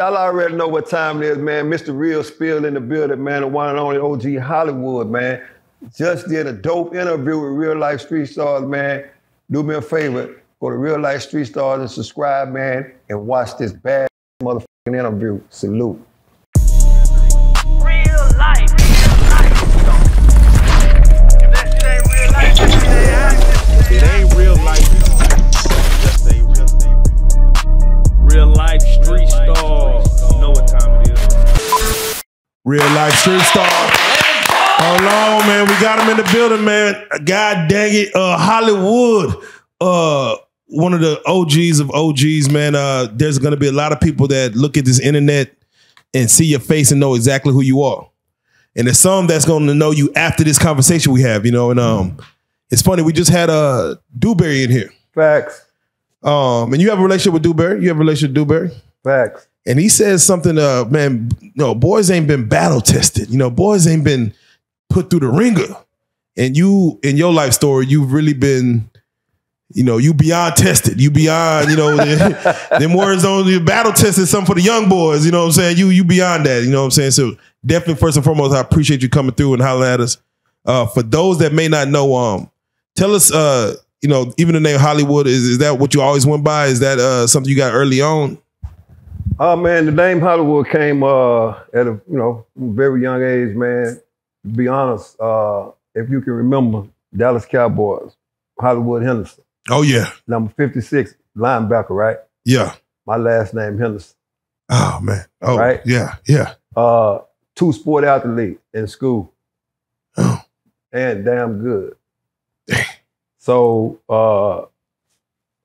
Y'all already know what time it is, man. Mr. Real Spill in the building, man. The one and only OG Hollywood, man. Just did a dope interview with real life street stars, man. Do me a favor. Go to real life street stars and subscribe, man, and watch this bad motherfucking interview. Salute. They ain't real life. Just a real life. Real life. Real life. If that shit ain't real life, that shit ain't acting. It ain't real life. Just say real, say real. Real life street stars. You know what time it is. Real life street star. Hold on, man. We got him in the building, man. God dang it. Uh, Hollywood. Uh, one of the OGs of OGs, man. Uh, there's gonna be a lot of people that look at this internet and see your face and know exactly who you are. And there's some that's gonna know you after this conversation we have, you know. And um, it's funny, we just had uh Dewberry in here. Facts. Um, and you have a relationship with Dewberry? You have a relationship with Dewberry? Facts. And he says something, uh, man, no, boys ain't been battle tested. You know, boys ain't been put through the ringer. And you, in your life story, you've really been, you know, you beyond tested. You beyond, you know, them words on the battle tested something for the young boys. You know what I'm saying? You you beyond that. You know what I'm saying? So definitely, first and foremost, I appreciate you coming through and hollering at us. Uh, for those that may not know, um, tell us, uh, you know, even the name Hollywood is is that what you always went by? Is that uh something you got early on? Oh man, the name Hollywood came uh, at a you know very young age, man. To be honest, uh, if you can remember, Dallas Cowboys, Hollywood Henderson, Oh yeah, number fifty six, linebacker, right? yeah. My last name Henderson. Oh man. Oh Right? yeah, yeah. Uh, two sport athlete in school, Oh. and damn good. So uh,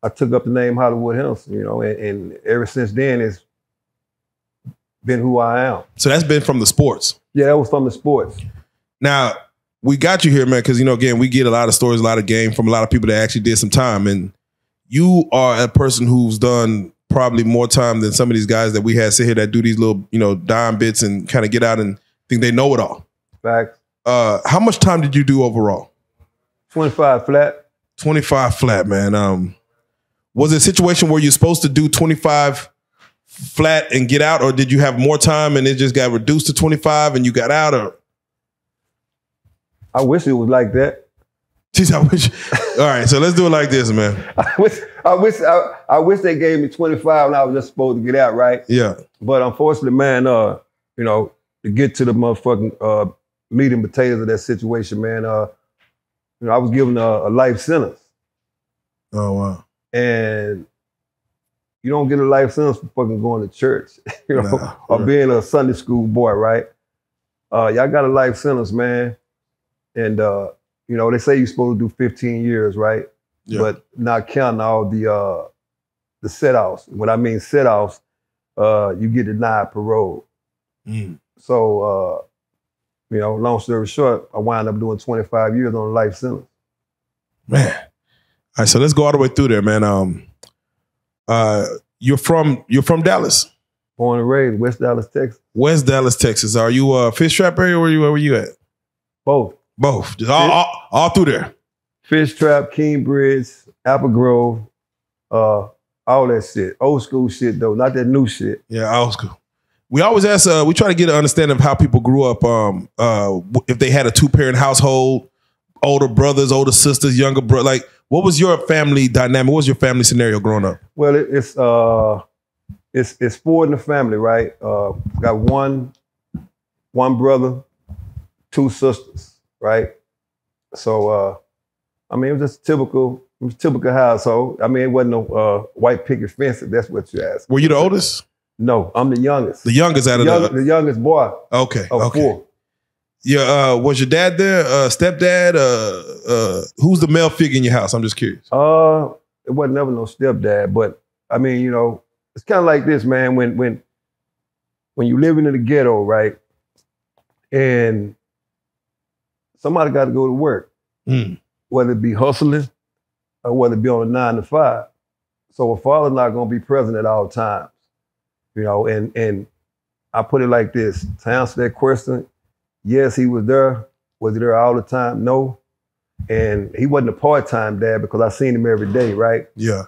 I took up the name Hollywood Henderson, you know, and, and ever since then it's been who I am. So that's been from the sports. Yeah, that was from the sports. Now we got you here, man, because you know, again, we get a lot of stories, a lot of game from a lot of people that actually did some time, and you are a person who's done probably more time than some of these guys that we had sit here that do these little, you know, dime bits and kind of get out and think they know it all. Facts. Uh, how much time did you do overall? 25 flat. 25 flat, man. Um, was it a situation where you're supposed to do 25 flat and get out, or did you have more time and it just got reduced to 25 and you got out? Or I wish it was like that. Jeez, I wish. All right, so let's do it like this, man. I wish I wish I, I wish they gave me 25 and I was just supposed to get out, right? Yeah, But unfortunately, man, uh, you know, to get to the motherfucking uh meat and potatoes of that situation, man, uh, you know, I was given a, a life sentence. Oh wow. And you don't get a life sentence for fucking going to church, you know, Nah, or right. being a Sunday school boy, right? Uh, y'all got a life sentence, man. And uh, you know, they say you're supposed to do 15 years, right? Yeah. But not counting all the uh the set outs. When I mean set outs, uh, you get denied parole. Mm. So uh, you know, long story short, I wind up doing 25 years on a life sentence. Man. All right, so let's go all the way through there, man. Um, uh, you're from you're from Dallas, Born and raised West Dallas, Texas. West Dallas, Texas. Are you uh fish trap area? Where you where were you at? Both. Both, just all, all, all through there. Fish Trap, Kingbridge, Apple Grove, uh, all that shit. Old school shit though, not that new shit. Yeah, old school. We always ask. Uh, we try to get an understanding of how people grew up. Um, uh, if they had a two parent household, older brothers, older sisters, younger bro. Like, what was your family dynamic? What was your family scenario growing up? Well, it, it's uh, it's it's four in the family, right? Uh, got one, one brother, two sisters, right? So, uh, I mean, it was just typical, it was typical household. I mean, it wasn't no uh, white picket fence. If that's what you asked. Were you the oldest? No, I'm the youngest. The youngest out of Young- the. the youngest boy Okay. of okay. four. Yeah. Uh, was your dad there? Uh, stepdad? Uh, uh, who's the male figure in your house? I'm just curious. Uh, it wasn't never no stepdad, but I mean, you know, it's kind of like this, man. When when when you living in the ghetto, right, and somebody got to go to work, Mm. whether it be hustling or whether it be on a nine to five. So a father's not gonna be present at all times, you know. And and I put it like this: to answer that question, yes, he was there. Was he there all the time? No. And he wasn't a part-time dad because I seen him every day, right? Yeah.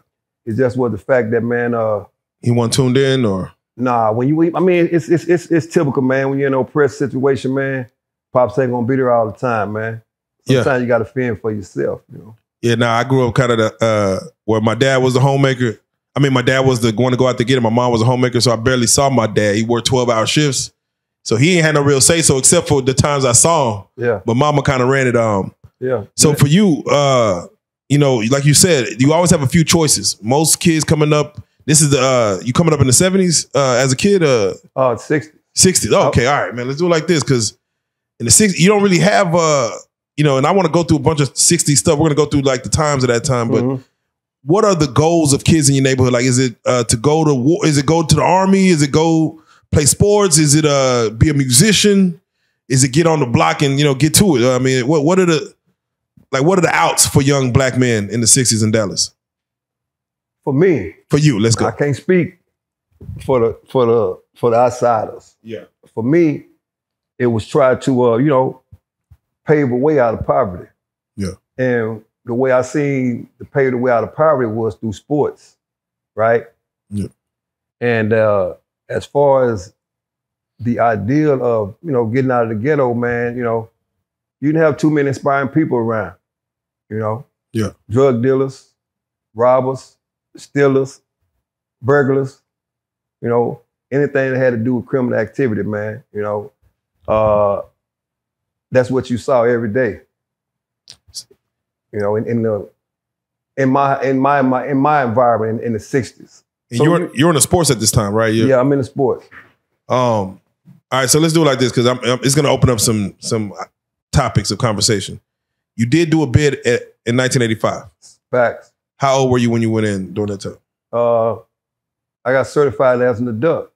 It just was the fact that man, uh, He wasn't tuned in, or Nah, when you, I mean, it's it's it's it's typical, man. When you're in an oppressed situation, man, pops ain't gonna be there all the time, man. Yeah. Sometimes you got to fend for yourself, you know. Yeah, now I grew up kind of the uh where my dad was the homemaker. I mean, my dad was the going to go out to get it. My mom was a homemaker, so I barely saw my dad. He worked 12 hour shifts. So he ain't had no real say so except for the times I saw him. Yeah, But mama kind of ran it. Um yeah. so for you, uh, you know, like you said, you always have a few choices. Most kids coming up, this is the uh you coming up in the 70s uh as a kid, uh Uh, sixty. 60s. Oh, okay, all right, man. Let's do it like this because in the 60s, you don't really have uh, you know, and I want to go through a bunch of 60s stuff. We're gonna go through like the times of that time, but Mhm. what are the goals of kids in your neighborhood? Like, is it uh, to go to war? Is it go to the army? Is it go play sports? Is it uh, be a musician? Is it get on the block and you know get to it? I mean, what what are the like what are the outs for young black men in the '60s in Dallas? for me, For you, let's go. I can't speak for the for the for the outsiders. Yeah, For me, it was try to uh, you know pave a way out of poverty. Yeah. And the way I seen to pave the way out of poverty was through sports, right? Yeah. And uh, as far as the ideal of you know getting out of the ghetto, man, you know, you didn't have too many inspiring people around. You know, Yeah. drug dealers, robbers, stealers, burglars, you know, anything that had to do with criminal activity, man, you know, uh, that's what you saw every day. You know, in, in the in my in my, my in my environment in, in the '60s. And So you're you- you're in the sports at this time, right? Yeah, You're- I'm in the sports. Um. All right, so let's do it like this because I'm, I'm- it's going to open up some some topics of conversation. You did do a bid at, in 1985. Facts. How old were you when you went in during that time? Uh, I got certified as an adult,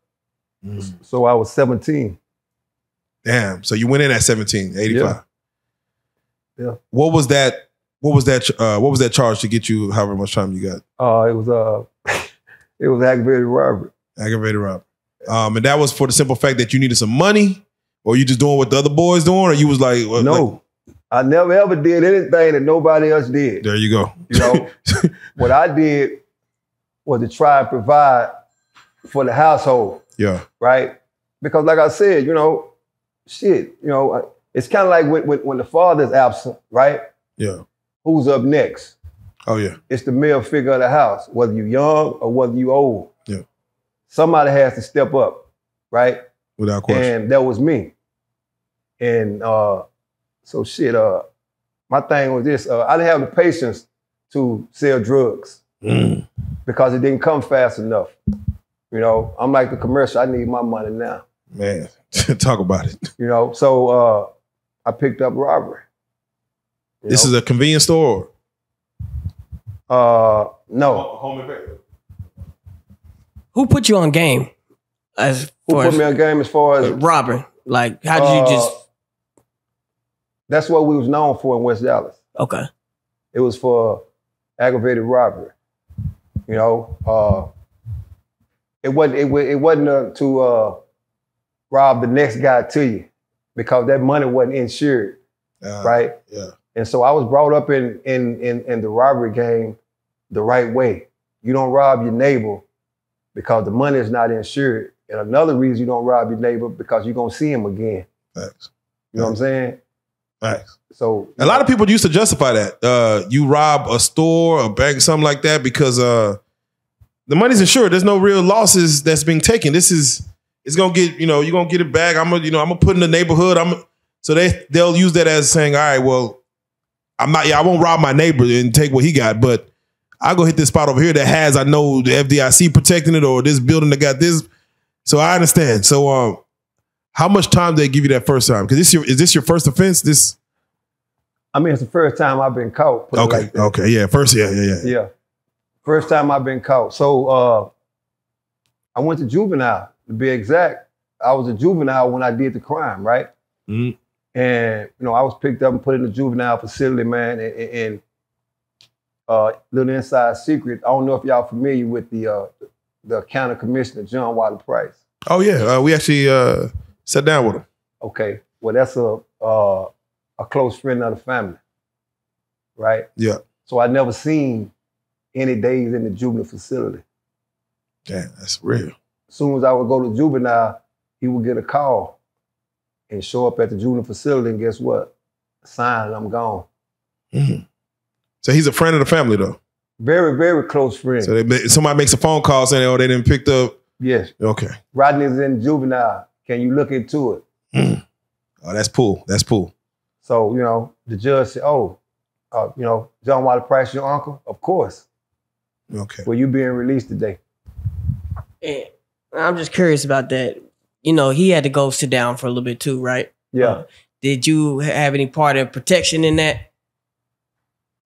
so I was 17. Damn. So you went in at 17, 85. Yeah. Yeah. What was that? What was that? Uh, what was that charge to get you however much time you got? Uh, it was uh, it was aggravated robbery. Aggravated robbery. Um, and that was for the simple fact that you needed some money, or you just doing what the other boys doing, or you was like, what- like- No, I never ever did anything that nobody else did. there you go. You know, what I did was to try and provide for the household, yeah. right? Because, like I said, you know, shit, you know, it's kind of like when, when when the father's absent, right? Yeah. Who's up next? Oh yeah. It's the male figure of the house, whether you young or whether you old. Yeah. Somebody has to step up, right? Without question. And that was me. And uh, so shit, uh, my thing was this, uh, I didn't have the patience to sell drugs Mm. because it didn't come fast enough. You know, I'm like the commercial, I need my money now. Man, talk about it. You know, so uh, I picked up robbery. You This know? is a convenience store. Uh no. Home and Who put you on game? As Who far put as me on game as far as Robert, like how did you Uh, just that's what we was known for in West Dallas. okay? It was for aggravated robbery. You know, uh, it wasn't it, it wasn't uh, to uh, rob the next guy to you because that money wasn't insured, Uh, right? Yeah. And so I was brought up in in in in the robbery game the right way. You don't rob your neighbor because the money is not insured. And another reason you don't rob your neighbor because you're gonna see him again. Facts. You know what I'm saying? Facts. So A lot of people used to justify that. Uh, you rob a store, a bank, something like that, because uh, the money's insured. There's no real losses that's being taken. This is it's gonna get you know you're gonna get it back. I'm gonna you know I'm gonna put in the neighborhood. I'm so they they'll use that as saying, all right, well, I'm not. Yeah, I won't rob my neighbor and take what he got, but I'll go hit this spot over here that has I know the FDIC protecting it or this building that got this. So I understand. So um, how much time they give you that first time? Because this your is this your first offense? This I mean, it's the first time I've been caught. okay like okay yeah first yeah yeah yeah. Yeah. First time I've been caught. So uh, I went to juvenile, to be exact. I was a juvenile when I did the crime, right? Mhm. And, you know, I was picked up and put in the juvenile facility, man. And, and uh, little inside secret, I don't know if y'all familiar with the uh, the county commissioner, John Wiley Price. Oh yeah, uh, we actually uh, sat down with him. Okay. Well, that's a uh, a close friend of the family, right? Yeah. So I never seen any days in the juvenile facility. Damn, that's real. as soon as I would go to juvenile, he would get a call and show up at the juvenile facility, and guess what? Sign, I'm gone. So he's a friend of the family though. Very, very close friend. So they, somebody makes a phone call saying, "Oh, they didn't pick up." yes. Okay. Rodney's in juvenile. Can you look into it? Oh, that's cool. That's cool. So, you know, the judge said, Oh, uh, you know, John Wiley Price, your uncle? Of course. Okay. Well, you being released today. And I'm just curious about that. You know, he had to go sit down for a little bit too, right? Yeah. Uh, did you have any part of protection in that?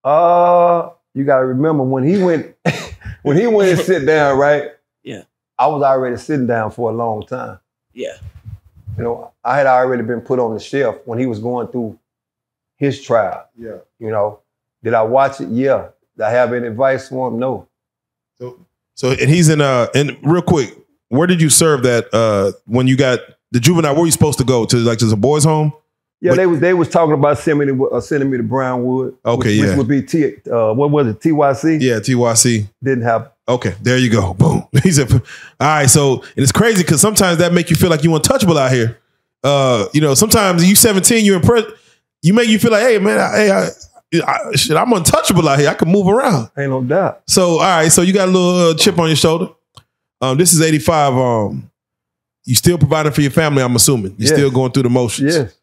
Uh, you gotta remember when he went when he went and sit down, right? Yeah. I was already sitting down for a long time. Yeah. You know, I had already been put on the shelf when he was going through his trial. Yeah. You know, did I watch it? Yeah. Did I have any advice for him? No. So, so and he's in uh and real quick, where did you serve that uh when you got the juvenile? Where were you supposed to go to? Like to the boys' home? Yeah, But- they was they was talking about sending me to, uh, sending me to Brownwood. Okay, which, yeah. which would be T. Uh, what was it? TYC. Yeah, TYC. Didn't have. Okay, there you go. Boom. He's a, all right. So and it's crazy because sometimes that make you feel like you untouchable out here. Uh, you know, sometimes you 17, you're impressed. You make you feel like, hey man, I, hey, I, I, shit, I'm untouchable out here. I can move around. Ain't no doubt. So all right, so you got a little uh, chip on your shoulder. Um, this is 85. Um, you still providing for your family, I'm assuming. You're Yes. still going through the motions. Yes.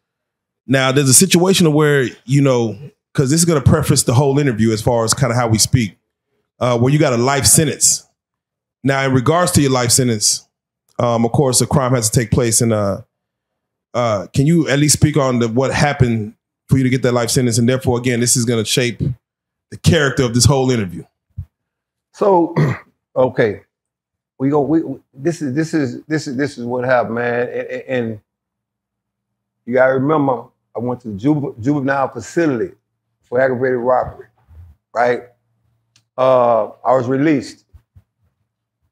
Now, there's a situation where, you know, because this is going to preface the whole interview as far as kind of how we speak, uh, where you got a life sentence. Now, in regards to your life sentence, um, of course, a crime has to take place. And uh, uh, can you at least speak on the, what happened for you to get that life sentence? And therefore, again, this is going to shape the character of this whole interview. So, okay, we go. We this is this is this is this is what happened, man. And, and- you gotta remember, I went to the juvenile facility for aggravated robbery, right? Uh, I was released.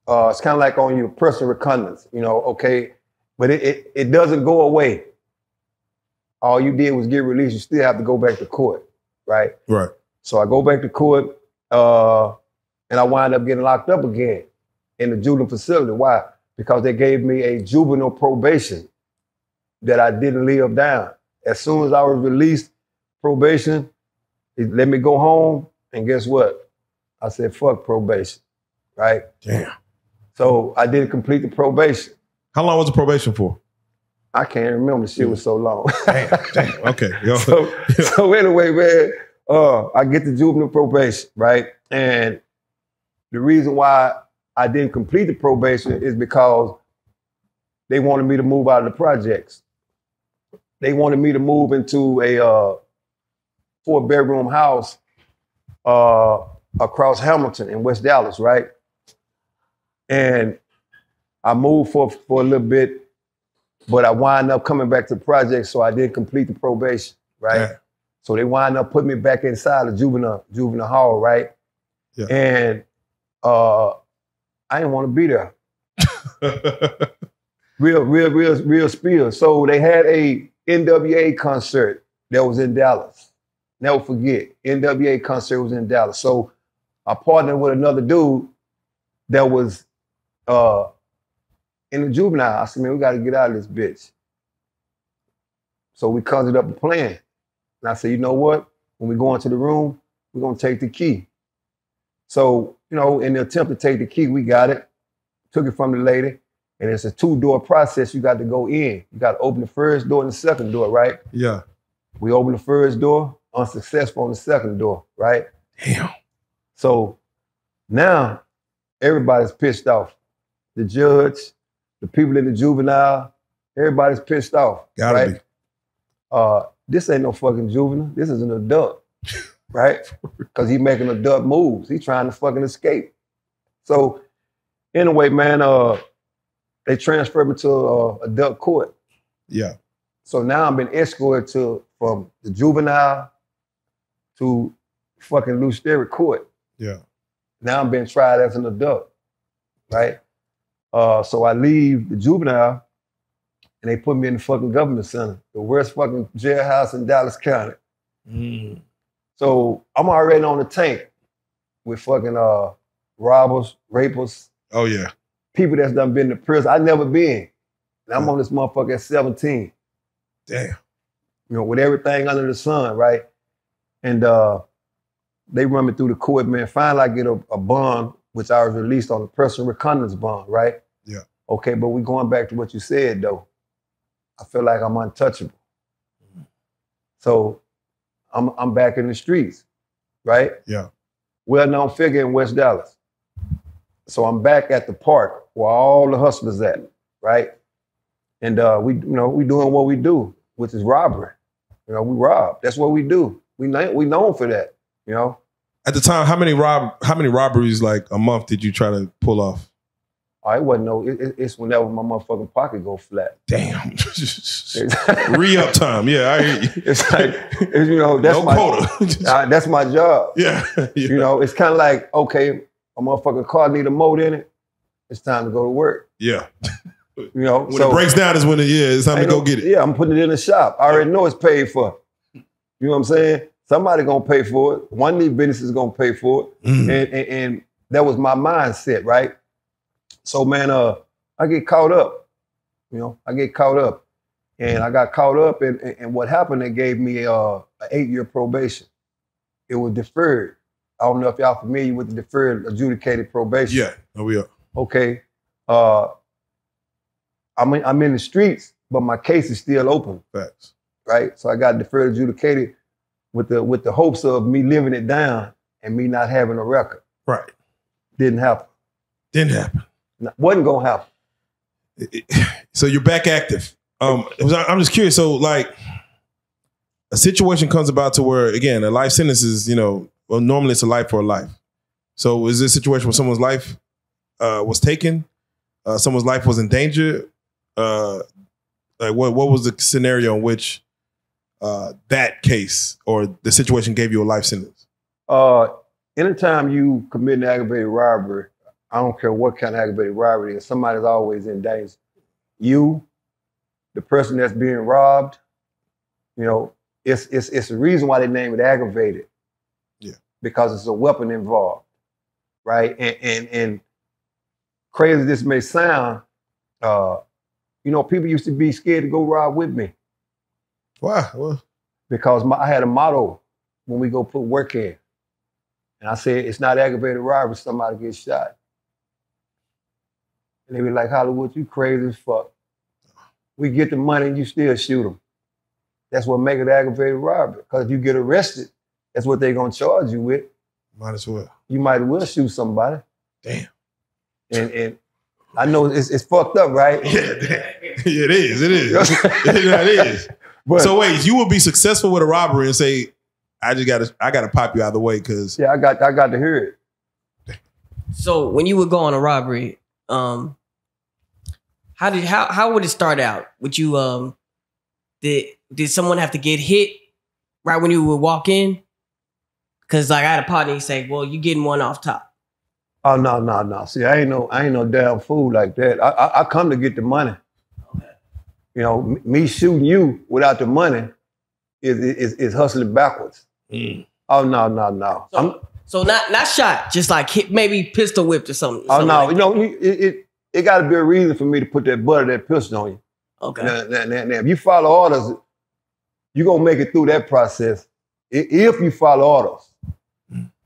Uh, it's kind of like on your personal recognizance, you know. Okay, but it, it it doesn't go away. All you did was get released. You still have to go back to court, right? Right. So I go back to court, uh, and I wind up getting locked up again in the juvenile facility. Why? Because they gave me a juvenile probation that I didn't live down. As soon as I was released probation, they let me go home, and guess what? I said, "Fuck probation," right? Damn. So I didn't complete the probation. How long was the probation for? I can't remember. Shit was so long. Damn. Damn. Okay. Yo. so, so anyway, man, uh, I get the juvenile probation, right? And the reason why I didn't complete the probation is because they wanted me to move out of the projects. They wanted me to move into a uh, four bedroom house uh, across Hamilton in West Dallas, right? And I moved for for a little bit, but I wind up coming back to the project, so I didn't complete the probation, right? Yeah. So they wind up putting me back inside the juvenile juvenile hall, right? Yeah. And uh, I didn't want to be there. Real, real, real, real spill. So they had a NWA concert that was in Dallas. Never forget, NWA concert was in Dallas. So I partnered with another dude that was uh, in the juvenile. I said, man, we got to get out of this bitch. So we conjured up a plan. And I said, you know what? When we go into the room, we're gonna take the key. So, you know, in the attempt to take the key, we got it, took it from the lady, and it's a two-door process. You got to go in. You got to open the first door and the second door, right? yeah. We open the first door, unsuccessful on the second door, right? Damn. So now everybody's pissed off. The judge, the people in the juvenile, everybody's pissed off. Gotta right? be. Uh, this ain't no fucking juvenile. This is an adult, right? Because he making adult moves. He trying to fucking escape. So anyway, man, uh, they transferred me to uh, adult court. Yeah. So now I'm being escorted to from the juvenile to fucking Lew Sterrett court. Yeah. Now I'm being tried as an adult, right? Uh, so I leave the juvenile, and they put me in the fucking government center, the worst fucking jailhouse in Dallas County. Mm. So I'm already on the tank with fucking uh, robbers, rapers, Oh yeah. People that's done been to prison. I never been. And I'm on this motherfucker at 17. Damn. you know, with everything under the sun, right? And uh, they run me through the court, man. Finally, I get a, a bond, which I was released on a personal recognizance bond, right? Yeah. Okay, but we going back to what you said though. I feel like I'm untouchable. So I'm I'm back in the streets, right? Yeah. Well known figure in West Dallas. So I'm back at the park where all the hustlers at, right? And uh, we, you know, we doing what we do, which is robbery. You know, we rob. That's what we do. We know, we known for that. You know, At the time, how many rob how many robberies like a month did you try to pull off? oh, it wasn't no. It, it- it's whenever my motherfucking pocket go flat. Damn. Re up time. Yeah, I hear you. It's like it's, you know that's no my quota. uh, that's my job. yeah. yeah. You know, it's kind of like okay, a motherfucking car need a motor in it. It's time to go to work. Yeah. You know, When it breaks down is when it yeah, it's time to go no- get it. Yeah, I'm putting it in the shop. I already know it's paid for. You know what I'm saying? Somebody gonna pay for it. One of these businesses gonna pay for it. Mm. And, and, and that was my mindset, right? So man, uh, I get caught up. You know, I get caught up. And I got caught up and, and, and what happened, they gave me uh, an eight-year probation. It was deferred. I don't know if y'all familiar with the deferred adjudicated probation. Yeah. Oh, we are. Okay. Uh, I'm in, I'm in the streets, but my case is still open Facts. right? So I got deferred adjudicated with the with the hopes of me living it down and me not having a record. Right. Didn't happen. Didn't happen. Wasn't gonna happen. It- it- so you're back active. Um, I'm just curious. So, like, a situation comes about to where, again, a life sentence is, you know, well, normally it's a life for a life. So, is this a situation where someone's life uh, was taken, uh, someone's life was in danger? Uh, like, what what was the scenario in which uh, that case or the situation gave you a life sentence? Uh, anytime you commit an aggravated robbery, I don't care what kind of aggravated robbery is, somebody's always in danger. You, the person that's being robbed, you know, it's it's it's the reason why they name it aggravated. Because it's a weapon involved. Right? And and and crazy this may sound, uh, you know, people used to be scared to go ride with me. Well, because my, I had a motto when we go put work in. And I said, it's not aggravated robbery, somebody gets shot. And they be like, Hollywood, you crazy as fuck. We get the money and you still shoot them. That's what make it aggravated robbery. Because if you get arrested, that's what they're gonna charge you with. might as well. You might as well shoot somebody. Damn. And and I know it's, it's fucked up, right? Yeah, yeah, it is. It is. yeah, it is. But so wait, you will be successful with a robbery and say, "I just got to, I got to pop you out of the way because yeah, I got I got to hear it. So when you would go on a robbery, um, how did how how would it start out? Would you um did did someone have to get hit right when you would walk in? Cause like I had a partner, he say, "Well, you getting one off top." Oh no, no, no. See, I ain't no, I ain't no damn fool like that. I, I, I come to get the money. You know, me shooting you without the money is is, is hustling backwards. Mm. Oh no, no, no. So, I'm, so not not shot, just like hit, maybe pistol whipped or something. oh something no, like you know, it it, it got to be a reason for me to put that butt of that pistol on you. Okay. Now, now, now, now, if you follow orders, you gonna make it through that process. If you follow orders,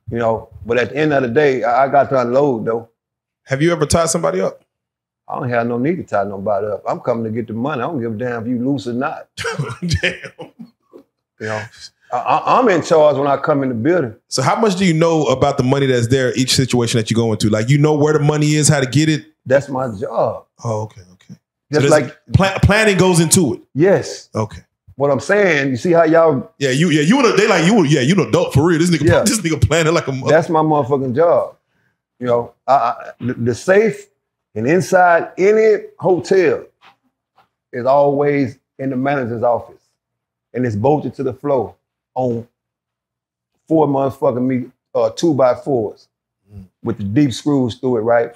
you know. But at the end of the day, I I got to unload though. have you ever tied somebody up? I don't have no need to tie nobody up. I'm coming to get the money. I don't give a damn if you loose or not. Damn. You know, I, I, I'm in charge when I come in the building. So how much do you know about the money that's there each situation that you go into? Like you know where the money is, how to get it. That's my job. Oh, okay, okay. Just there's- like Pla- planning goes into it. yes, Okay. What I'm saying. You see how y'all? Yeah, you yeah you an- they like you yeah you an adult for real. This nigga Yeah. this nigga planning like a mother. That's my motherfucking job. You know, I, I, the, the safe and inside any hotel is always in the manager's office, and it's bolted to the floor on four motherfucking me uh, two by fours with the deep screws through it, right?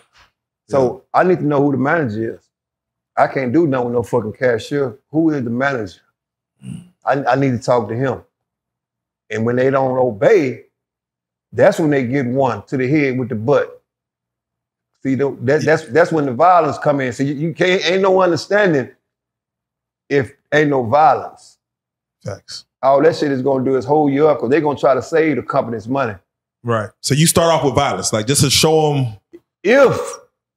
So I need to know who the manager is. I can't do nothing with no fucking cashier. Who is the manager? I, I need to talk to him. And when they don't obey, that's when they get one to the head with the butt. See, that, that's that's when the violence come in. So you, you can't ain't no understanding if ain't no violence. Facts. All that shit is gonna do is hold you up because they're gonna try to save the company's money. Right. So you start off with violence, like just to show them, If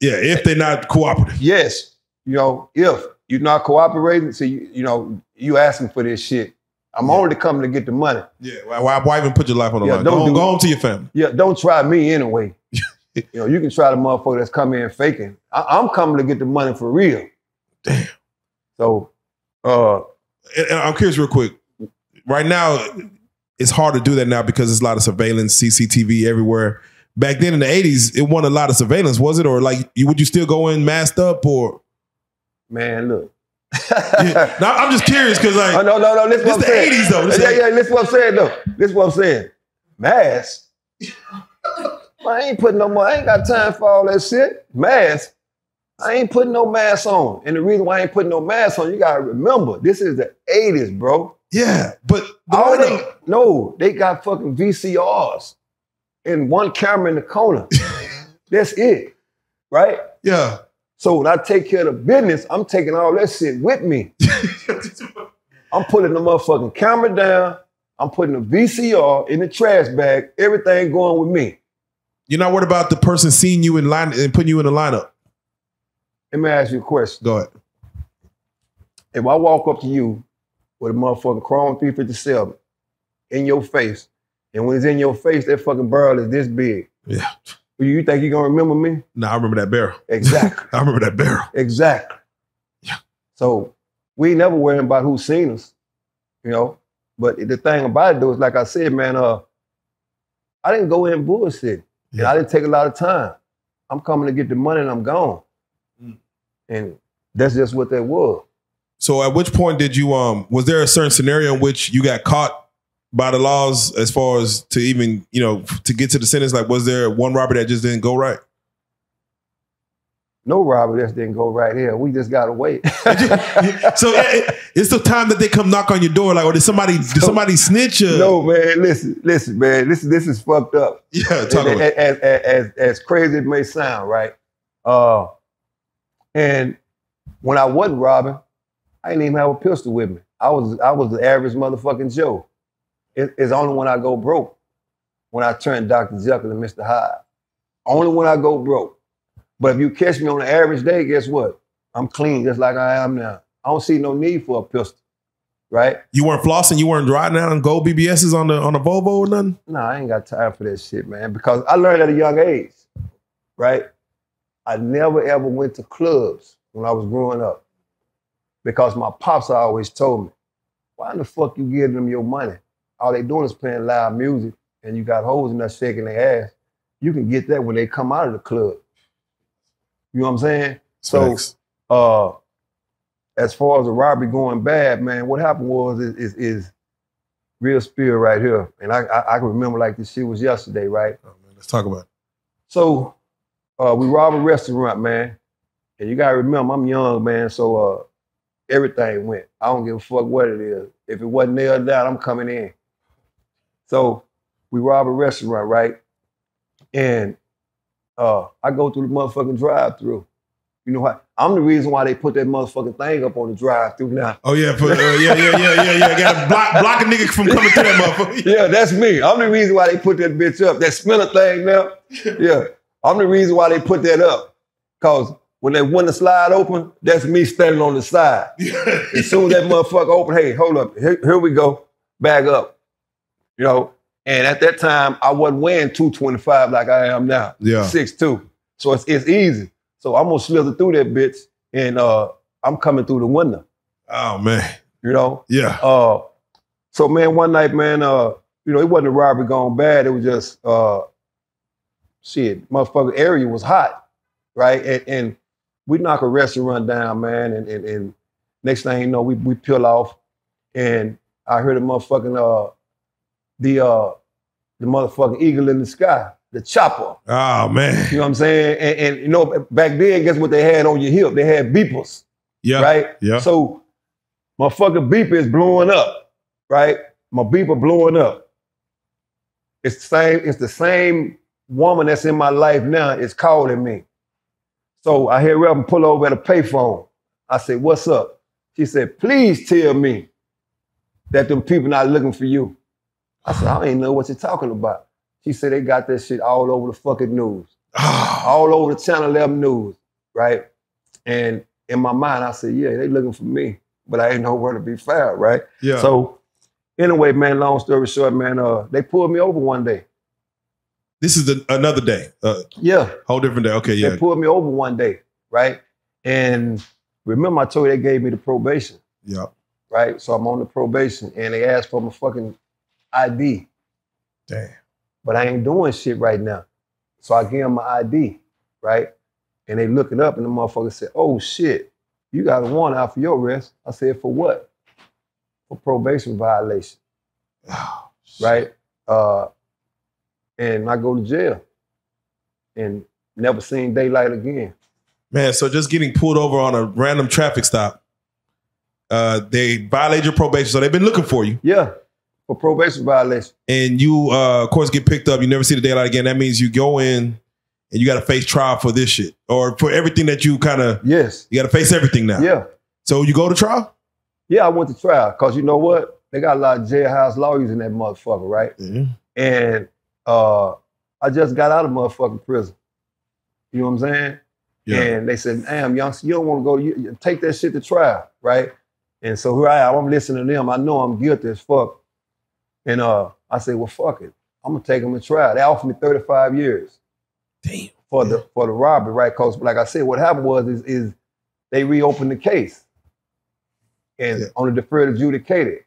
yeah, if they're not cooperative. yes, you know, if you're not cooperating, so you you know you asking for this shit. I'm Yeah. only coming to get the money. Yeah. Why, why, even put your life on the Yeah, line? don't Go, do go home to your family. Yeah, don't try me anyway. you know, you can try the motherfucker that's coming in faking. I, I'm coming to get the money for real. Damn. So, uh, And, and I'm curious, real quick. Right now, it's hard to do that now because there's a lot of surveillance, CCTV everywhere. Back then in the '80s, it wasn't a lot of surveillance, was it? Or like, you, would you still go in masked up? Or man, look. Yeah. now, I'm just curious because like, Oh, no, no, no. This This what I'm the saying. 80s though. This yeah, yeah. This what I'm saying though. This what I'm saying. Mask. I ain't putting no more. I ain't got time for all that shit. Mask. I ain't putting no mask on. And the reason why I ain't putting no mask on, you gotta remember, this is the 80s, bro. yeah, but the All they no, they got fucking VCRs and one camera in the corner. That's it. Right? yeah, So when I take care of the business, I'm taking all that shit with me. I'm putting the motherfucking camera down. I'm putting the VCR in the trash bag. Everything going with me. you're not worried about the person seeing you in line and putting you in the lineup. Let me ask you a question. Go ahead. If I walk up to you with a motherfucking Chrome 357 in your face, and when it's in your face, that fucking barrel is this big. Yeah. You think you're gonna remember me? Nah, I remember that barrel. Exactly. I remember that barrel. exactly. Yeah. So we ain't never worrying about who's seen us, you know. But the thing about it though is like I said, man, uh, I didn't go in bullshit. And Yeah. I didn't take a lot of time. I'm coming to get the money and I'm gone. Mm. And that's just what that was. So at which point did you um was there a certain scenario in which you got caught by the laws as far as to even, you know, to get to the sentence? Like was there one robbery that just didn't go right? No robbery that didn't go right here. We just gotta wait. So it- it- it's the time that they come knock on your door, like, or did somebody did somebody snitch? Or, no, man, listen, listen, man. This this is fucked up. Yeah, talk as, about it. as, as, as, as crazy it may sound, right? Uh, and when I wasn't robbing, I didn't even have a pistol with me. I was I was the average motherfucking Joe. It- it's only when I go broke, when I turn Dr. Jekyll and Mr. Hyde. Only when I go broke. But if you catch me on an average day, guess what? I'm clean just like I am now. I don't see no need for a pistol, right? You weren't flossing, you weren't riding out on gold BBSs on the on the Volvo or nothing? No, I ain't got time for that shit, man. Because I learned at a young age, right? I never ever went to clubs when I was growing up. Because my pops always told me, why in the fuck you giving them your money? All they doing is playing loud music and you got hoes in there shaking their ass. You can get that when they come out of the club. You know what I'm saying? So uh as far as the robbery going bad, man, what happened was is is, is real spirit right here. And I, I I can remember like this shit was yesterday, right? Oh, man, let's talk about it. So uh we robbed a restaurant, man. And you gotta remember, I'm young, man. So uh everything went. I don't give a fuck what it is. If it wasn't nailed down, I'm coming in. So we rob a restaurant, right? And uh I go through the motherfucking drive-through. You know what? I'm the reason why they put that motherfucking thing up on the drive-through now. Oh yeah, for, uh, yeah, yeah, yeah, yeah, yeah. Got to block block a nigga from coming through that motherfucker. Yeah, that's me. I'm the reason why they put that bitch up. That spinner thing now. Yeah. I'm the reason why they put that up. Cause when they want to slide open, that's me standing on the side. As soon as that motherfucker open, hey, hold up. Here, here we go. Bag up. You know, and at that time, I wasn't weighing 225 like I am now. Yeah. 6'2. So it's, it's easy. So I'm gonna slither through that bitch and uh, I'm coming through the window, Oh man. you know? Yeah. Uh, so man, one night, man, uh, you know, it wasn't a robbery gone bad. It was just uh, shit, motherfucker. Area was hot, right? And, and we knock a restaurant down, man, and, and and next thing you know, we we peel off, and I heard a motherfucking uh, the uh, the motherfucking eagle in the sky, the chopper. Oh man. You know what I'm saying? And, and you know, back then, guess what they had on your hip? They had beepers Yeah. right? Yeah. So my fucking beeper is blowing up, right? My beeper blowing up. It's the same, it's the same woman that's in my life now is calling me. So I hear Reverend pull over at a payphone. I said, what's up? She said, please tell me that them people not looking for you. I said, I ain't know what you're talking about. She said they got that shit all over the fucking news, all over the Channel 11 news, right? And in my mind, I said, yeah, they looking for me, but I ain't nowhere to be found, right? yeah. So anyway, man, long story short, man, uh, they pulled me over one day. this is the, another day. Uh, Yeah, whole different day. Okay, yeah. they pulled me over one day, right? And remember, I told you they gave me the probation, Yeah. right? So I'm on the probation, and they asked for my fucking ID, Damn. but I ain't doing shit right now. So I give them my ID, right? And they look it up, and the motherfucker said, "Oh shit, you got a warrant out for your arrest." I said, "For what?" For probation violation, Oh, right? Uh, and I go to jail, and never seen daylight again. Man, so just getting pulled over on a random traffic stop, uh, they violate your probation. So they've been looking for you. Yeah, for probation violation. and you uh of course get picked up you never see the daylight again that means you go in and you got to face trial for this shit or for everything that you kind of Yes. you got to face everything now Yeah. so you go to trial Yeah, I went to trial because you know what? They got a lot of jailhouse lawyers in that motherfucker, right? And uh, I just got out of motherfucking prison. You know what I'm saying? yeah And they said, damn, youngster, you don't want to go, you, you take that shit to trial, right? And so here I am, I'm listening to them. I know I'm guilty as fuck. And uh, I said, well, fuck it. I'm gonna take them to trial. They offered me 35 years. damn for the for the robbery, right? Because like I said, what happened was is, is they reopened the case and Yeah. on the deferred adjudicated.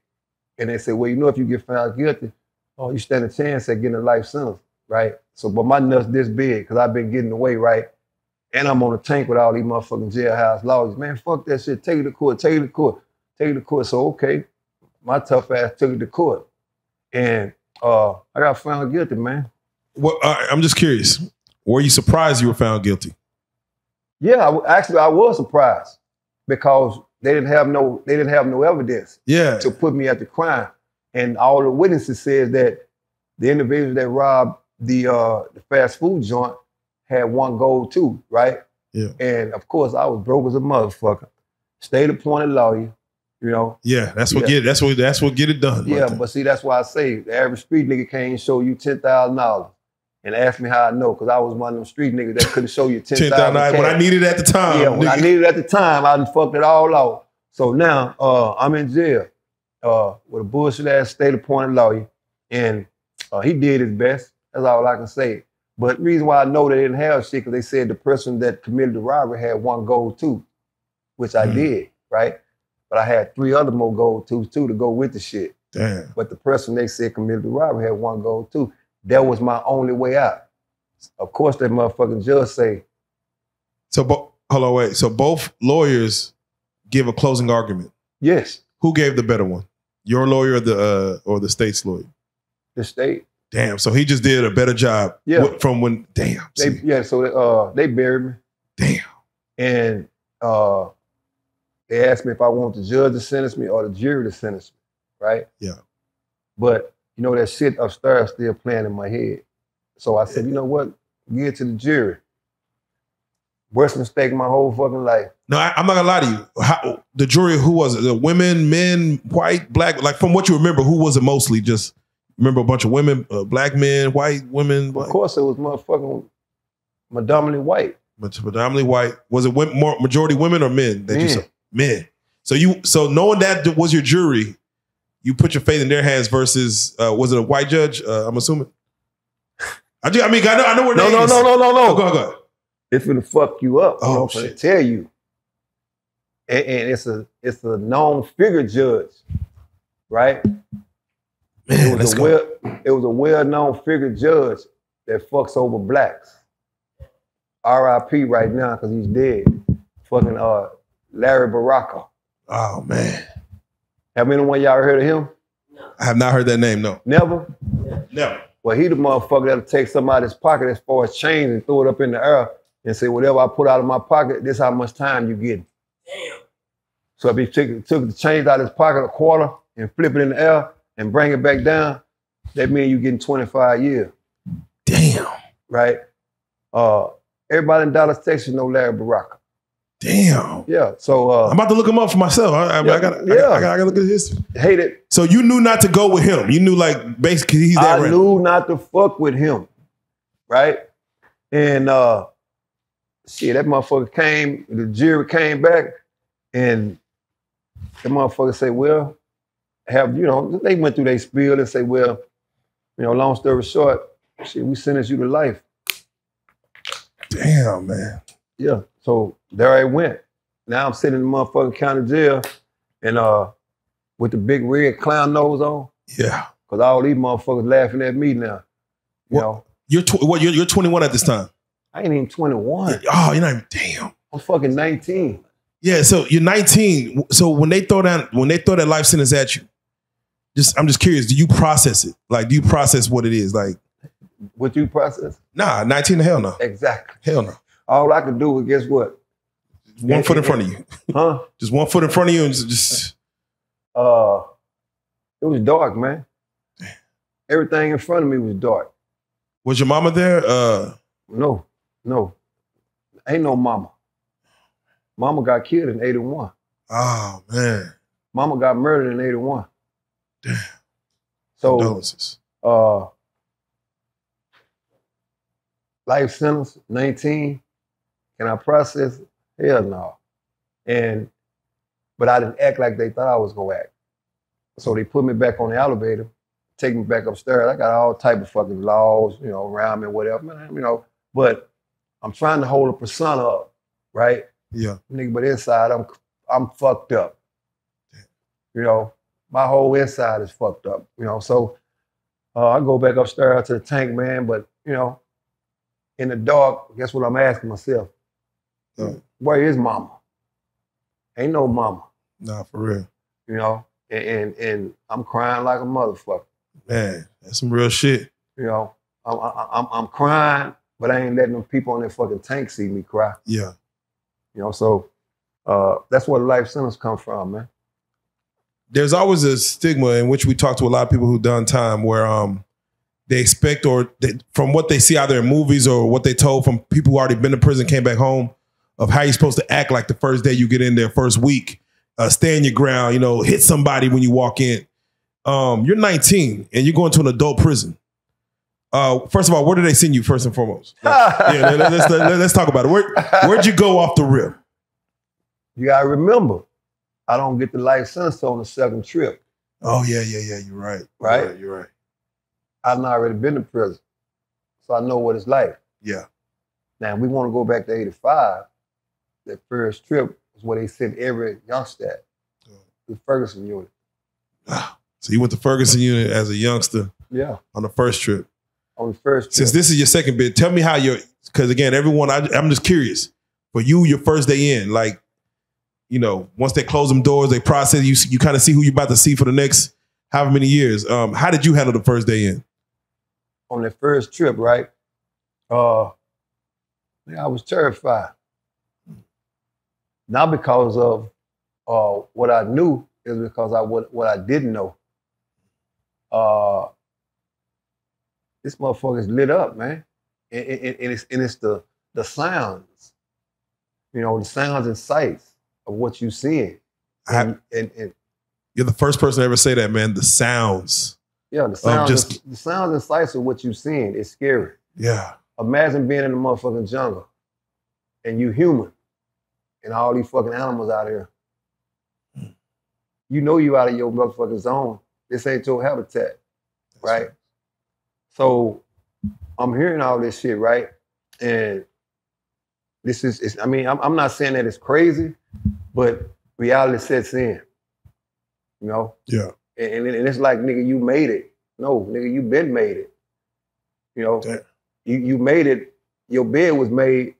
And they said, well, you know, if you get found guilty, oh, you stand a chance at getting a life sentence, right? So, but my nuts this big because I've been getting away, right? And I'm on a tank with all these motherfucking jailhouse lawyers. Man, fuck that shit. Take it to court. Take it to court. Take it to court. So okay, my tough ass took it to court, and uh, I got found guilty, man. well, uh, i'm just curious were you surprised you were found guilty Yeah, I actually I was surprised because they didn't have no they didn't have no evidence yeah to put me at the crime, and all the witnesses said that the individual that robbed the uh, the fast food joint had one goal too, right? Yeah. And of course, I was broke as a motherfucker. State appointed lawyer, you know. yeah that's what Yeah. get that's what that's what get it done Yeah, but see, that's why I say the average street nigga can't show you ten thousand dollars. And ask me how I know, because I was one of them street niggas that couldn't show you ten thousand. when i needed it at the time Yeah, when I needed it at the time, I done fucked it all out. So now uh, I'm in jail uh, with a bullshit ass state appointed lawyer, and uh, he did his best. That's all I can say. But the reason why I know they didn't have shit because they said the person that committed the robbery had one gold tooth, which I Mhm. did, right? But I had three other more gold tooths too to go with the shit. damn But the person they said committed the robbery had one gold tooth. That was my only way out. Of course, that motherfucking judge say, so bo- hold on wait so both lawyers give a closing argument yes, who gave the better one your lawyer or the uh, or the state's lawyer the state. Damn. So he just did a better job. Yeah. From when. Damn. They, yeah, so they, uh, they buried me, damn. and uh, they asked me if I want the judge to sentence me or the jury to sentence me, right? Yeah. But you know that shit upstairs still playing in my head. So I said, you know what? Give it to the jury. Worst mistake my whole fucking life. No, I, I'm not gonna lie to you. How, the jury, who was it? The women, men, white, black. Like from what you remember, who was it mostly? Just remember a bunch of women, uh, black men, white women, Of course, it was motherfucking predominantly white. but predominantly white. Was it women, more majority women or men? That you saw? Men. So you, so knowing that was your jury, you put your faith in their hands versus uh, was it a white judge? Uh, I'm assuming. I, do, I mean, I know, I know where they No, no, no, no, no, no. Oh, go go it's gonna fuck you up. Oh, I'm shit. tell you. And, and it's a it's a known figure judge, right? Man, it was a go. well it was a well-known figure judge that fucks over blacks. R.I.P. right now because he's dead. Fucking uh Larry Baraka. Oh man, Have anyone y'all heard of him? I have not heard that name. No, Never. never. Well, he the motherfucker that'll take somebody's pocket as far as change and throw it up in the air and say, whatever I put out of my pocket, this how much time you get. Damn. So if he took, took the change out of his pocket a quarter and flip it in the air and bring it back down, that means you getting 25 years, Damn. right? Uh, Everybody in Dallas, Texas know Larry Baraka. Damn. Yeah. So uh, I'm about to look him up for myself. I, I, Yeah, I gotta, I, yeah. gotta, I gotta look at his. Hate it. So you knew not to go with him. You knew like basically he's that I random. knew not to fuck with him, right? And uh, shit, that motherfucker came. The jury came back, and the motherfucker said, "Well, have you know?" They went through their spiel and say, "Well, you know, long story short, shit, we sentenced you to life." Damn, man. Yeah. So there I went. Now I'm sitting in the motherfucking county jail, and uh, with the big red clown nose on, Yeah. cause all these motherfuckers laughing at me now. You What? know, You're tw- what? You're, you're 21 at this time. I ain't even 21. Oh, you're not. even- Damn. I'm fucking 19. Yeah. So you're 19. So when they throw down, when they throw that life sentence at you, just I'm just curious. Do you process it? Like, do you process what it is? Like, What you process? nah, 19 to hell no, Exactly. hell no. All I could do was guess what? One foot in front of you. Huh? Just one foot in front of you, and just, just Uh, it was dark, man. Everything in front of me was dark. was your mama there? Uh, No, no, ain't no mama. Mama got killed in 81. oh man, Mama got murdered in 81. Damn. So, condolences. uh, life sentence, 19. Can I process it? Hell no. And, but I didn't act like they thought I was gonna act. So they put me back on the elevator, take me back upstairs. I got all type of fucking laws, you know, around me, whatever, man, you know. But I'm trying to hold a persona up, right? Yeah. nigga, but inside I'm I'm fucked up. Yeah. You know, my whole inside is fucked up. You know, so uh, I go back upstairs to the tank, man. But you know, in the dark, guess what I'm asking myself? Where is mama? Ain't no mama. Nah, for real, You know, and, and and I'm crying like a motherfucker. man. That's some real shit. You know, I'm I- I'm I'm crying, but I ain't letting them people on that fucking tank see me cry. Yeah. You know, so uh, that's where the life sentence come from, man. there's always a stigma in which we talk to a lot of people who done time where um they expect or they, from what they see either in movies or what they told from people who already been to prison came back home of how you're supposed to act like the first day you get in there first week uh, stand your ground you know hit somebody when you walk in um you're 19 and you're going to an adult prison uh first of all where did they send you first and foremost Like, yeah let, us let, us talk about it where, where'd you go off the rip You gotta remember, I don't get the life sentence on the second trip. oh yeah yeah yeah you're right You're Right? you're right I've already been to prison, so I know what it's like. yeah Now, we want to go back to '85. That first trip was where they sent every youngster at the Ferguson unit. Wow. So you went to Ferguson unit as a youngster Yeah, on the first trip. on the first trip. Since this is your second bit, tell me how your because again, everyone, I, I'm just curious. For you, your first day in, like, you know, once they close them doors, they process you. You kind of see who you're about to see for the next however many years. Um, how did you handle the first day in? on that first trip, right? Uh, I was terrified. Not because of uh, what I knew, is because I what, what I didn't know. Uh, this motherfucker's lit up, man, and, and, and it's and it's the the sounds, you know, the sounds and sights of what you seeing, I- and, and, and You're the first person to ever say that, man. The sounds. yeah, the sounds, just- and, the sounds and sights of what you seeing is scary. Yeah. Imagine being in the motherfucking jungle and you human and all these fucking animals out here. You know you out of your motherfucking zone. This ain't your habitat, right? So I'm hearing all this shit, right? And this is, I mean, I'm, I'm not saying that it's crazy, but reality sets in, you know? Yeah. And, and, and it's like, nigga, you made it. No, nigga, you been made it. You know, Damn. you you made it. Your bed was made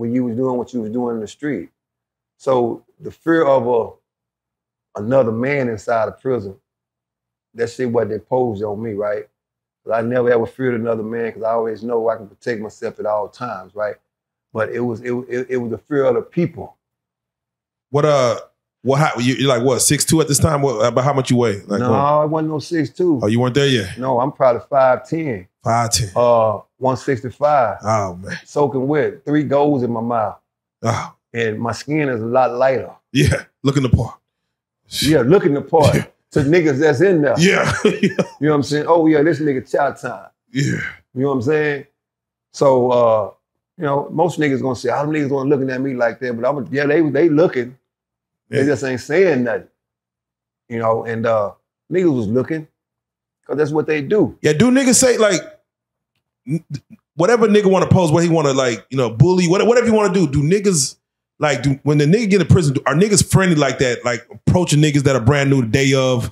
when you was doing what you was doing in the street. So the fear of a another man inside of prison, that shit what they posed on me, right? 'Cause I never ever feared another man because I always know I can protect myself at all times, right? But it was it, it, it was the fear of the people. What uh what how you, you're like what, six two at this time? What about how much you weigh? Like no, what? I wasn't no six two. Oh, you weren't there yet? No, I'm probably five ten. Five ten. uh, 165, Oh man. soaking wet, three goals in my mouth, Oh and my skin is a lot lighter. yeah. Looking the part. Yeah, looking the part to niggas that's in there. Yeah. You know what I'm saying? Oh yeah, this nigga chow time. yeah. You know what I'm saying? So uh, you know, most niggas gonna say, all them niggas gonna looking at me like that, but I'm yeah, they they looking. They just ain't saying nothing. You know, and uh niggas was looking. Cause that's what they do. Yeah, do niggas say like whatever nigga want to pose, what he want to like, you know, bully, whatever, whatever you want to do. Do niggas like do when the nigga get in prison? Do, are niggas friendly like that? Like approaching niggas that are brand new the day of,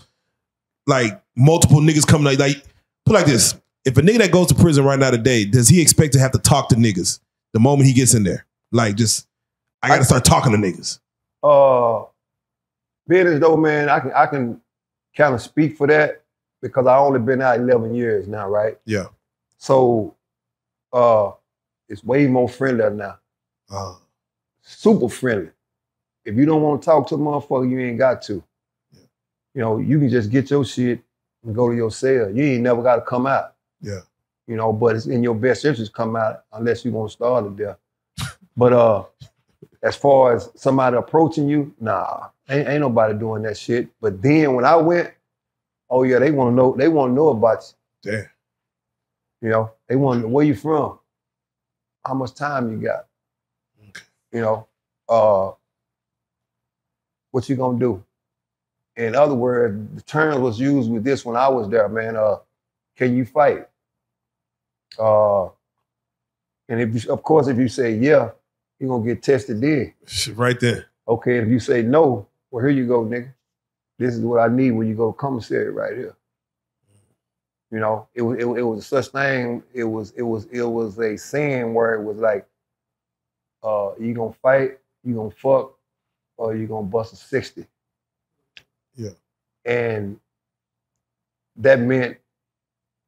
like multiple niggas coming like, like put like this: if a nigga that goes to prison right now today, does he expect to have to talk to niggas the moment he gets in there? Like just I got to I- start talking to niggas. Uh being as though, man, I can I can kind of speak for that because I only been out 11 years now, right? Yeah. So uh it's way more friendly now. Uh, super friendly. If you don't want to talk to a motherfucker, you ain't got to. Yeah. You know, you can just get your shit and go to your cell. You ain't never got to come out. Yeah. You know, but it's in your best interest to come out unless you're gonna starve to death. but uh, as far as somebody approaching you, nah, ain't, ain't nobody doing that shit. But then when I went, oh yeah, they want to know. They want to know about you. damn. You know, they want to know where you from, how much time you got. You know, uh, what you gonna do? In other words, the term was used with this when I was there, man. Uh, can you fight? Uh, and if you, of course, if you say yeah, you're gonna get tested then. Right there. Okay, if you say no, well, here you go, nigga. This is what I need when you go to commissary right here. You know, it was it, it was such thing. It was it was it was a saying where it was like, uh, you gonna fight, you gonna fuck, or you gonna bust a sixty. Yeah. And that meant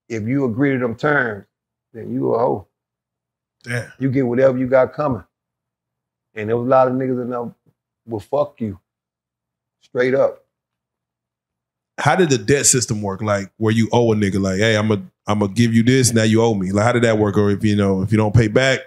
if you agree to them terms, then you a hoe. Damn. You get whatever you got coming. And there was a lot of niggas in there will fuck you. Straight up. How did the debt system work? Like where you owe a nigga, like, hey, I'm gonna I'm gonna give you this, now you owe me. Like, how did that work? Or if you know, if you don't pay back,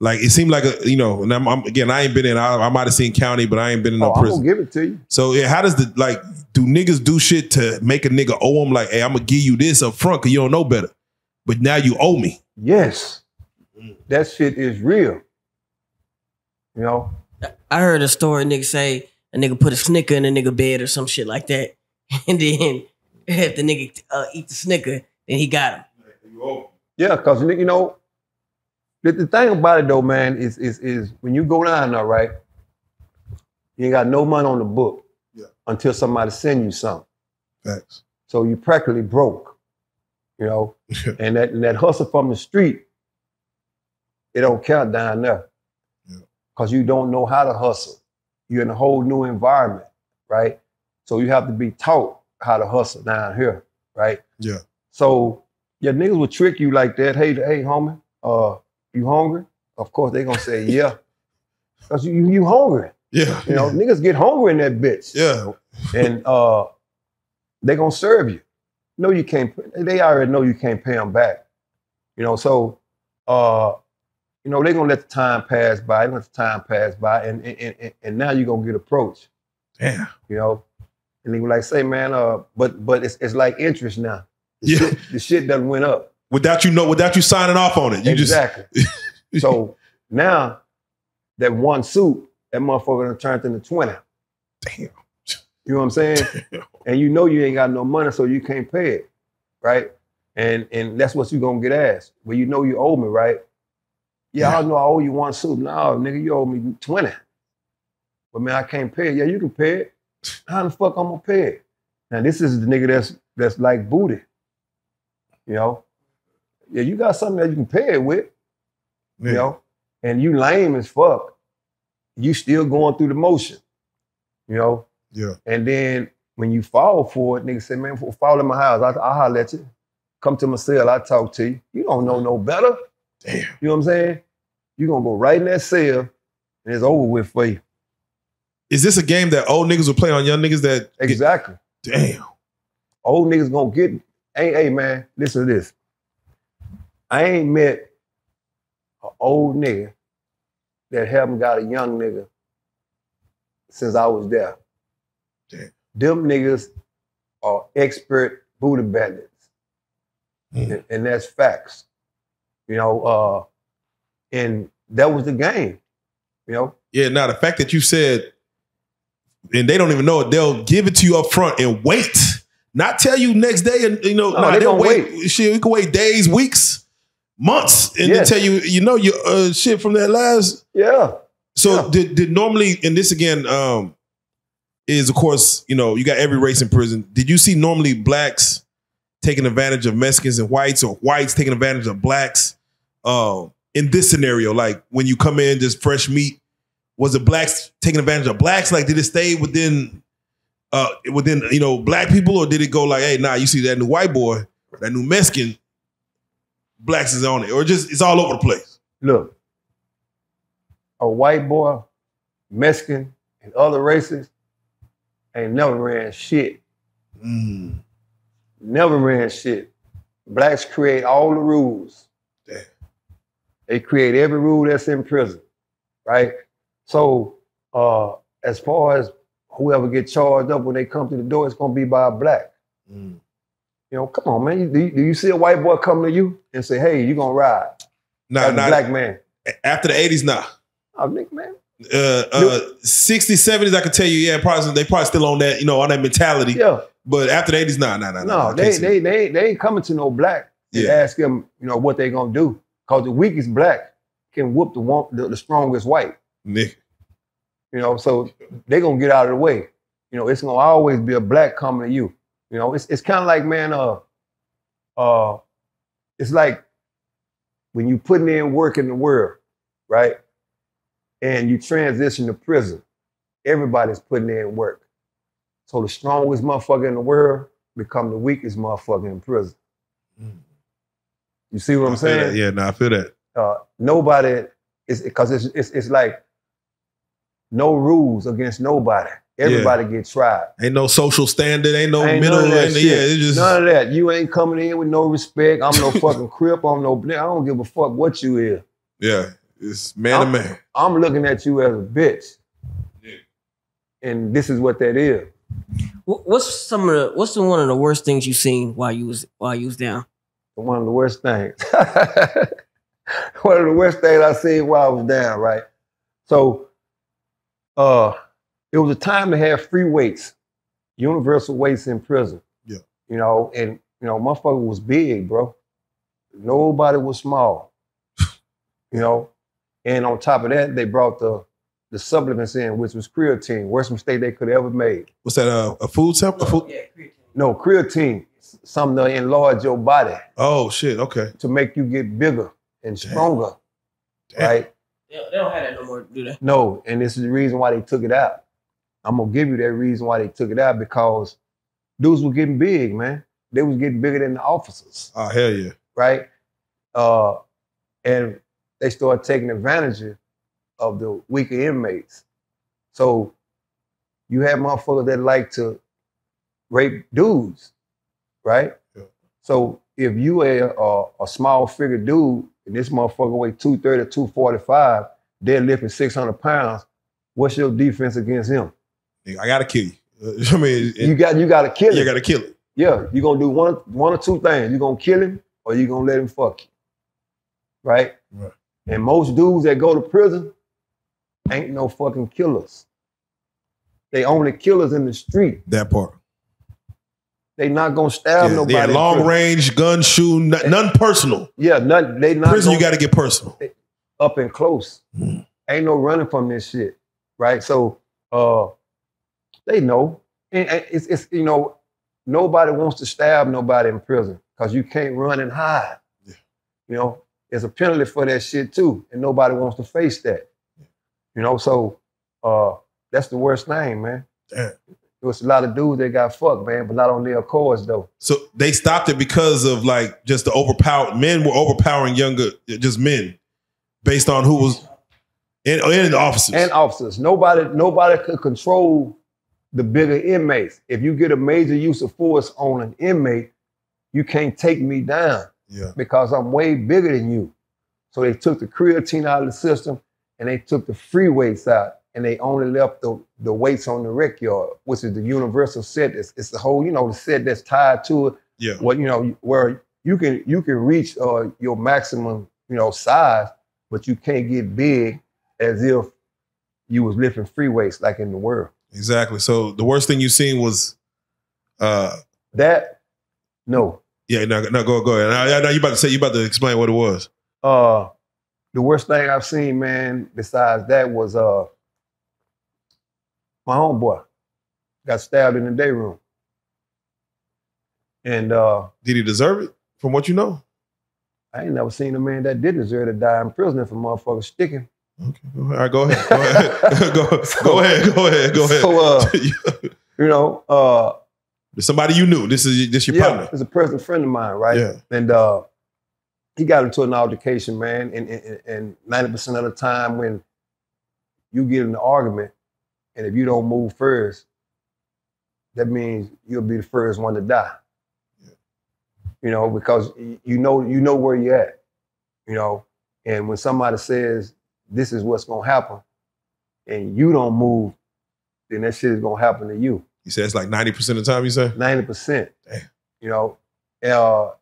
like it seemed like a you know, and I'm, I'm again, I ain't been in. I, I might have seen county, but I ain't been in no oh, I'm prison. gonna give it to you. So yeah, how does the like do niggas do shit to make a nigga owe them? Like, hey, I'm gonna give you this up front because you don't know better, but now you owe me. Yes. That shit is real. You know? I heard a story. Nigga say a nigga put a snicker in a nigga bed or some shit like that, and then if the nigga uh, eat the snicker, then he got him. Yeah, because you know, the, the thing about it though, man, is is is when you go down there, right? You ain't got no money on the book Yeah. until somebody send you something. Facts. So you practically broke, you know, and that and that hustle from the street, it don't count down there, Yeah. because you don't know how to hustle. You're in a whole new environment, right? So you have to be taught how to hustle down here, right? Yeah. So yeah, niggas will trick you like that. Hey, hey, homie, uh, you hungry? Of course they gonna say yeah, cause you you, hungry. Yeah. You know, niggas get hungry in that bitch Yeah. and uh, they gonna serve you. No, you can't. They already know you can't pay them back. You know, so uh, you know they gonna let the time pass by. Let the time pass by, and and, and, and now you are gonna get approached. Yeah. You know, and they were like, say, man, uh, but but it's it's like interest now. The, Yeah. shit, the shit done went up. Without you know, without you signing off on it, you exactly. so now that one suit, that motherfucker done turned into twenty. damn. You know what I'm saying? and you know you ain't got no money, so you can't pay it, right? And and that's what you gonna get asked. But you know you owe me, right? Yeah, Yeah. I know I owe you one suit. No, nigga, you owe me 20. But man, I can't pay it. Yeah, you can pay it. How the fuck I'm gonna pay it? Now this is the nigga that's that's like booty. You know? Yeah, you got something that you can pay it with, you know, and you lame as fuck. You still going through the motion, you know. Yeah. And then when you fall for it, nigga say, man, fall in my house. I, I'll holler at you. Come to my cell. I'll talk to you. You don't know no better. Damn. You know what I'm saying? You're to go right in that cell and it's over with for you. Is this a game that old niggas will play on young niggas that get- Exactly. damn. Old niggas to get, hey, hey, man, listen to this. I ain't met an old nigga that haven't got a young nigga since I was there. Damn. Them niggas are expert booty bandits. Mm. And, and that's facts. You know, uh, and that was the game. You know, Yeah, now the fact that you said, and they don't even know it, they'll give it to you up front and wait. Not tell you next day, and you know, No, no, they they'll gonna wait. Shit, we can wait days, weeks, months, and Yes. then tell you, you know, your uh, shit from that last. yeah. So Yeah. did, did normally, and this again um, is of course, you know, you got every race in prison. Did you see normally blacks taking advantage of Mexicans and whites, or whites taking advantage of blacks? Uh, in this scenario, like when you come in just fresh meat, was it blacks taking advantage of blacks? Like, did it stay within uh within you know black people, or did it go like, hey, nah, you see that new white boy, that new Mexican, blacks is on it, or just it's all over the place? Look, a white boy, Mexican, and other races ain't never ran shit. Mm, Never ran shit. Blacks create all the rules. Damn. They create every rule that's in prison, right? So, uh, as far as whoever get charged up when they come to the door, it's gonna be by a black. mm. You know, come on, man. Do you, do you see a white boy come to you and say, "Hey, you gonna ride?" Nah, nah, black man. after the 80s, nah. Oh, nigga, man. uh, uh, 60s, 70s, I can tell you, yeah, probably they probably still on that, you know, on that mentality. Yeah. But after the 80s, nah, nah, nah, nah. No, I they, they they ain't- they ain't coming to no black Yeah. ask them, you know, what they gonna do. Cause the weakest black can whoop the one, the, the strongest white. Nick. You know, so they're gonna get out of the way. You know, it's gonna always be a black coming to you. You know, it's it's kind of like man, uh, uh, it's like when you putting in work in the world, right? And you transition to prison, everybody's putting in work. So the strongest motherfucker in the world become the weakest motherfucker in prison. You see what I I'm feel that. saying? Yeah, no, I feel that. uh, nobody is because it's, it's it's like no rules against nobody. Everybody gets tried. Ain't no social standard, ain't no Ain't middle. none of that ain't- shit. yeah, it's just None of that. You ain't coming in with no respect. I'm no fucking crip. I'm no. I don't give a fuck what you is. yeah, it's man I'm- to man. I'm looking at you as a bitch, Yeah. and this is what that is. What's some of the what's the, one of the worst things you seen while you was while you was down? One of the worst things. One of the worst things I seen while I was down. Right. So, uh, it was a time to have free weights, universal weights in prison. Yeah. You know, and you know, motherfucker was big, bro. Nobody was small. you know, and on top of that, they brought the the supplements in, which was creatine, worst mistake they could have ever made. What's that? Uh, a food sample? A food? Yeah, No, creatine, something to enlarge your body Oh shit. Okay. to make you get bigger and Damn. stronger, Damn. right? They don't, they don't have that no more, do they? No, and this is the reason why they took it out. I'm gonna give you that reason why they took it out because dudes were getting big, man. They was getting bigger than the officers, Oh hell yeah. right? Uh, and they started taking advantage of the weaker inmates. So you have motherfuckers that like to rape dudes, right? Yeah. So if you a, a a small figure dude and this motherfucker weigh 230, 245, deadlifting 600 pounds, what's your defense against him? I gotta kill you. I mean, You got you gotta kill him. you gotta kill it. Yeah, you're gonna do one one or two things. You're gonna kill him or you're gonna let him fuck you. Right? Right. And most dudes that go to prison ain't no fucking killers. They only killers in the street. That part. They not gonna stab Yeah, nobody. yeah, long range, gun, shoe, none, none personal. Yeah, none, they not Prison, you got to get personal. up and close. Mm. Ain't no running from this shit, right? So uh, they know, and, and it's, it's you know, nobody wants to stab nobody in prison because you can't run and hide. Yeah. You know, there's a penalty for that shit too, and nobody wants to face that. You know, so uh, that's the worst thing, man. Damn. There was a lot of dudes that got fucked, man, but not on their cause though. So they stopped it because of like just the overpower. Men were overpowering younger, just men, based on who was and, and the officers. and officers. Nobody, nobody could control the bigger inmates. If you get a major use of force on an inmate, you can't take me down. Yeah. because I'm way bigger than you. So they took the creatine out of the system and they took the free weights out and they only left the, the weights on the rec yard, which is the universal set. It's, it's the whole, you know, the set that's tied to it. Yeah. What you know, where you can you can reach uh, your maximum, you know, size, but you can't get big as if you was lifting free weights like in the world. Exactly. So the worst thing you seen was, uh, That, no. yeah. No, no, go go ahead. Now, you about to say you about to explain what it was. Uh, the worst thing I've seen, man, besides that was uh my homeboy got stabbed in the day room. And uh Did he deserve it? From what you know. I ain't never seen a man that did deserve to die in prison for motherfuckers sticking. Okay. All right. Go ahead. Go ahead. go, go ahead. Go ahead. Go ahead. So uh, you know, uh Somebody you knew. This is this your yeah, partner. it's a personal friend of mine, right? Yeah. And uh he got into an altercation, man, and and- and ninety percent of the time when you get in an argument, and if you don't move first, that means you'll be the first one to die. You know, because you know you know where you're at. You know, and when somebody says this is what's gonna happen, and you don't move, then that shit is gonna happen to you. You said it's like ninety percent of the time. You say. Ninety percent. Damn. You know, uh,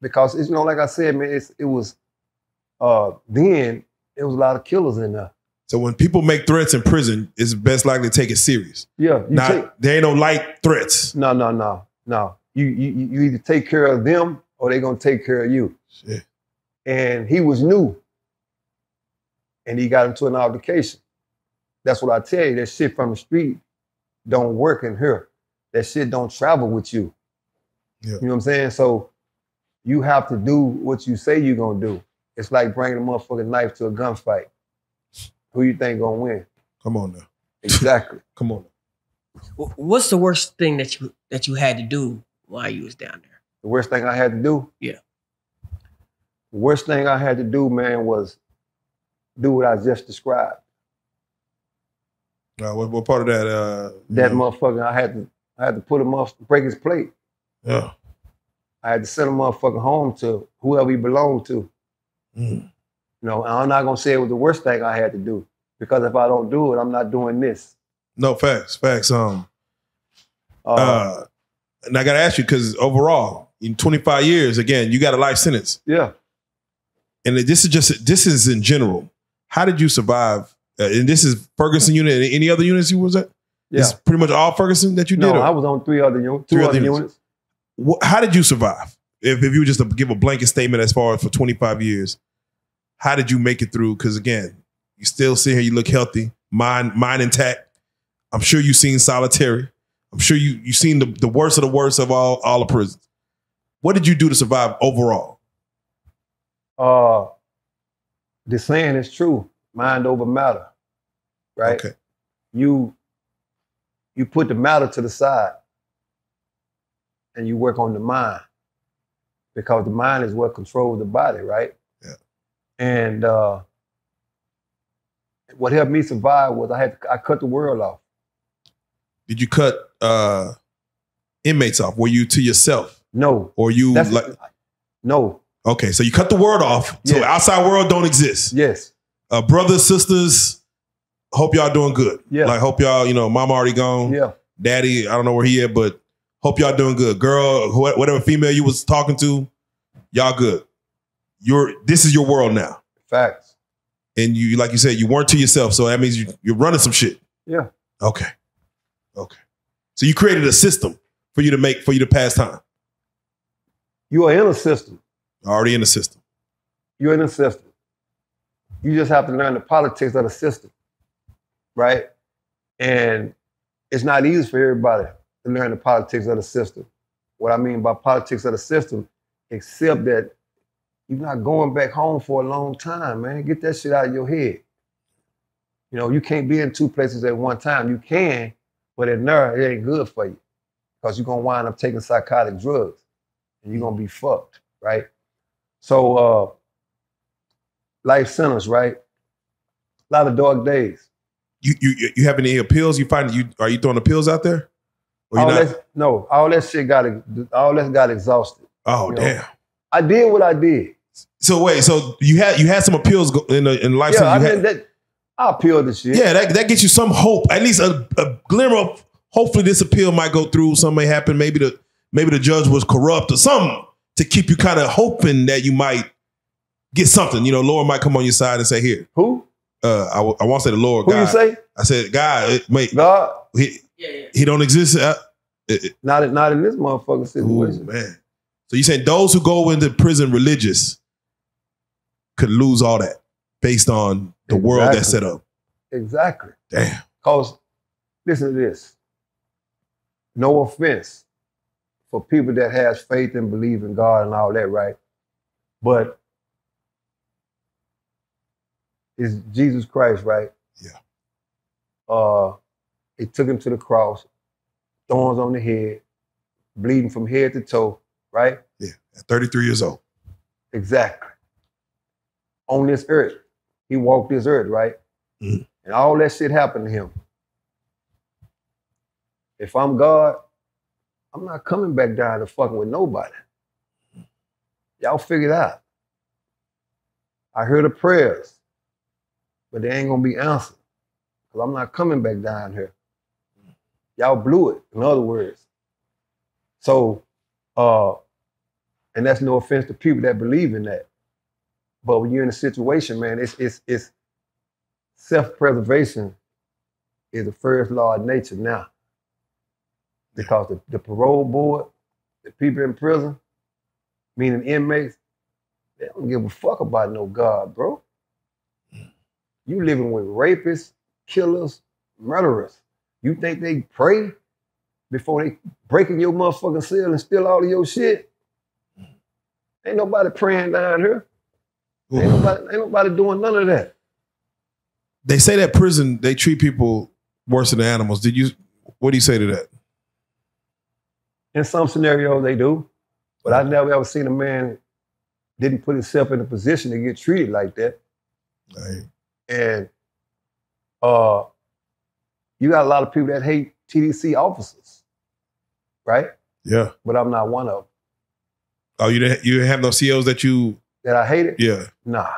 because it's you know, like I said, man, it's, it was uh, then there was a lot of killers in there. So when people make threats in prison, it's best likely to take it serious. Yeah, you Not take, there ain't no light threats. no, no, no, no. You, you you you either take care of them or they're gonna take care of you. Shit. And he was new, and he got into an altercation. That's what I tell you. That shit from the street don't work in here. That shit don't travel with you. Yeah. You know what I'm saying? So you have to do what you say you're gonna do. It's like bringing a motherfucking knife to a gunfight. Who you think gonna win? Come on now. Exactly. Come on. Wh- What's the worst thing that you that you had to do while you was down there? the worst thing I had to do. Yeah. The worst thing I had to do, man, was do what I just described. Uh, what, what part of that? Uh, That you know, motherfucker, I had to, I had to put him off, break his plate. Yeah. I had to send a motherfucker home to whoever he belonged to. Mm. You know, I'm not gonna say it was the worst thing I had to do because if I don't do it, I'm not doing this. No facts. Facts. Um. Uh, Uh. And I got to ask you because overall, in 25 years, again, you got a life sentence, yeah, and this is just this is in general. How did you survive? Uh, and this is Ferguson unit. and Any other units you was at? yeah. It's pretty much all Ferguson that you no, did. or- I was on three other units, two Three other other units. units. How did you survive? If, if you were just to give a blanket statement as far as for 25 years, how did you make it through? Because again, you still sit here, you look healthy, mind mind intact. I'm sure you've seen solitary. I'm sure you you've seen the, the worst of the worst of all all the prisons. What did you do to survive overall? Uh, the saying is true: mind over matter. Right? Okay. You you put the matter to the side, and you work on the mind because the mind is what controls the body, right? And uh, what helped me survive was I had I cut the world off. Did you cut uh inmates off? Were you to yourself? No, Or you that's like no, okay, so you cut the world off. So Yeah. outside world don't exist. yes, uh, brothers, sisters, hope y'all doing good. Yeah. Like hope y'all, you know, mom already gone. yeah, Daddy, I don't know where he at, but hope y'all doing good. Girl, wh- whatever female you was talking to, y'all good. You're this is your world now. facts. And you like you said, you weren't to yourself. So that means you, you're running some shit. Yeah, Okay. Okay. So you created a system for you to make for you to pass time. you are in a system. Already in the system. You're in a system. You just have to learn the politics of the system, right? And it's not easy for everybody to learn the politics of the system. What I mean by politics of the system, except that you're not going back home for a long time, man. Get that shit out of your head. You know, you can't be in two places at one time. You can, but in there, it ain't good for you because you're gonna wind up taking psychotic drugs and you're gonna be fucked, right? So uh life sentence, right? A lot of dark days. You you you have any appeals? You find you are you throwing appeals out there? Or All not? that, no, all that shit got all that got exhausted. Oh you know, damn. I did what I did. So wait, so you had you had some appeals in the, in life. Yeah, I you mean had, that. I appealed the shit. yeah, that, that gets you some hope. At least a, a glimmer of hopefully this appeal might go through. Something may happen. Maybe the maybe the judge was corrupt or something to keep you kind of hoping that you might get something. You know, Lord might come on your side and say, "Here, Who? uh, I, w- I won't say the Lord. Who God. you say? I said, God, it, mate, God? he, Yeah, yeah. he don't exist. Uh, it- it- Not in, not in this motherfucking ooh, situation. man. So you saying those who go into prison religious could lose all that based on the world that's set up. Exactly. Damn. Cause listen to this. No offense for people that has faith and believe in God and all that, right? But it's Jesus Christ, right? Yeah. Uh they took him to the cross, thorns on the head, bleeding from head to toe, right? Yeah, at 33 years old. Exactly. On this earth. He walked this earth, right? Mhm. And all that shit happened to him. If I'm God, I'm not coming back down to fucking with nobody. Y'all figure it out. I hear the prayers, but they ain't gonna be answered. Because I'm not coming back down here. Y'all blew it, in other words. So, uh, and that's no offense to people that believe in that. But when you're in a situation, man, it's it's it's self-preservation is the first law of nature now. Because the, the parole board, the people in prison, meaning inmates, they don't give a fuck about no God, bro. Mm. You living with rapists, killers, murderers. You think they pray before they break in your motherfucking cell and steal all of your shit? Ain't nobody praying down here. Ain't nobody, ain't nobody doing none of that. They say that prison they treat people worse than animals. Did you? What do you say to that? In some scenarios, they do, but I've never ever seen a man didn't put himself in a position to get treated like that. Like, And uh, you got a lot of people that hate TDC officers, right? yeah. But I'm not one of them. Oh, you didn't. You didn't have no COs that you. That I hate it? Yeah. Nah,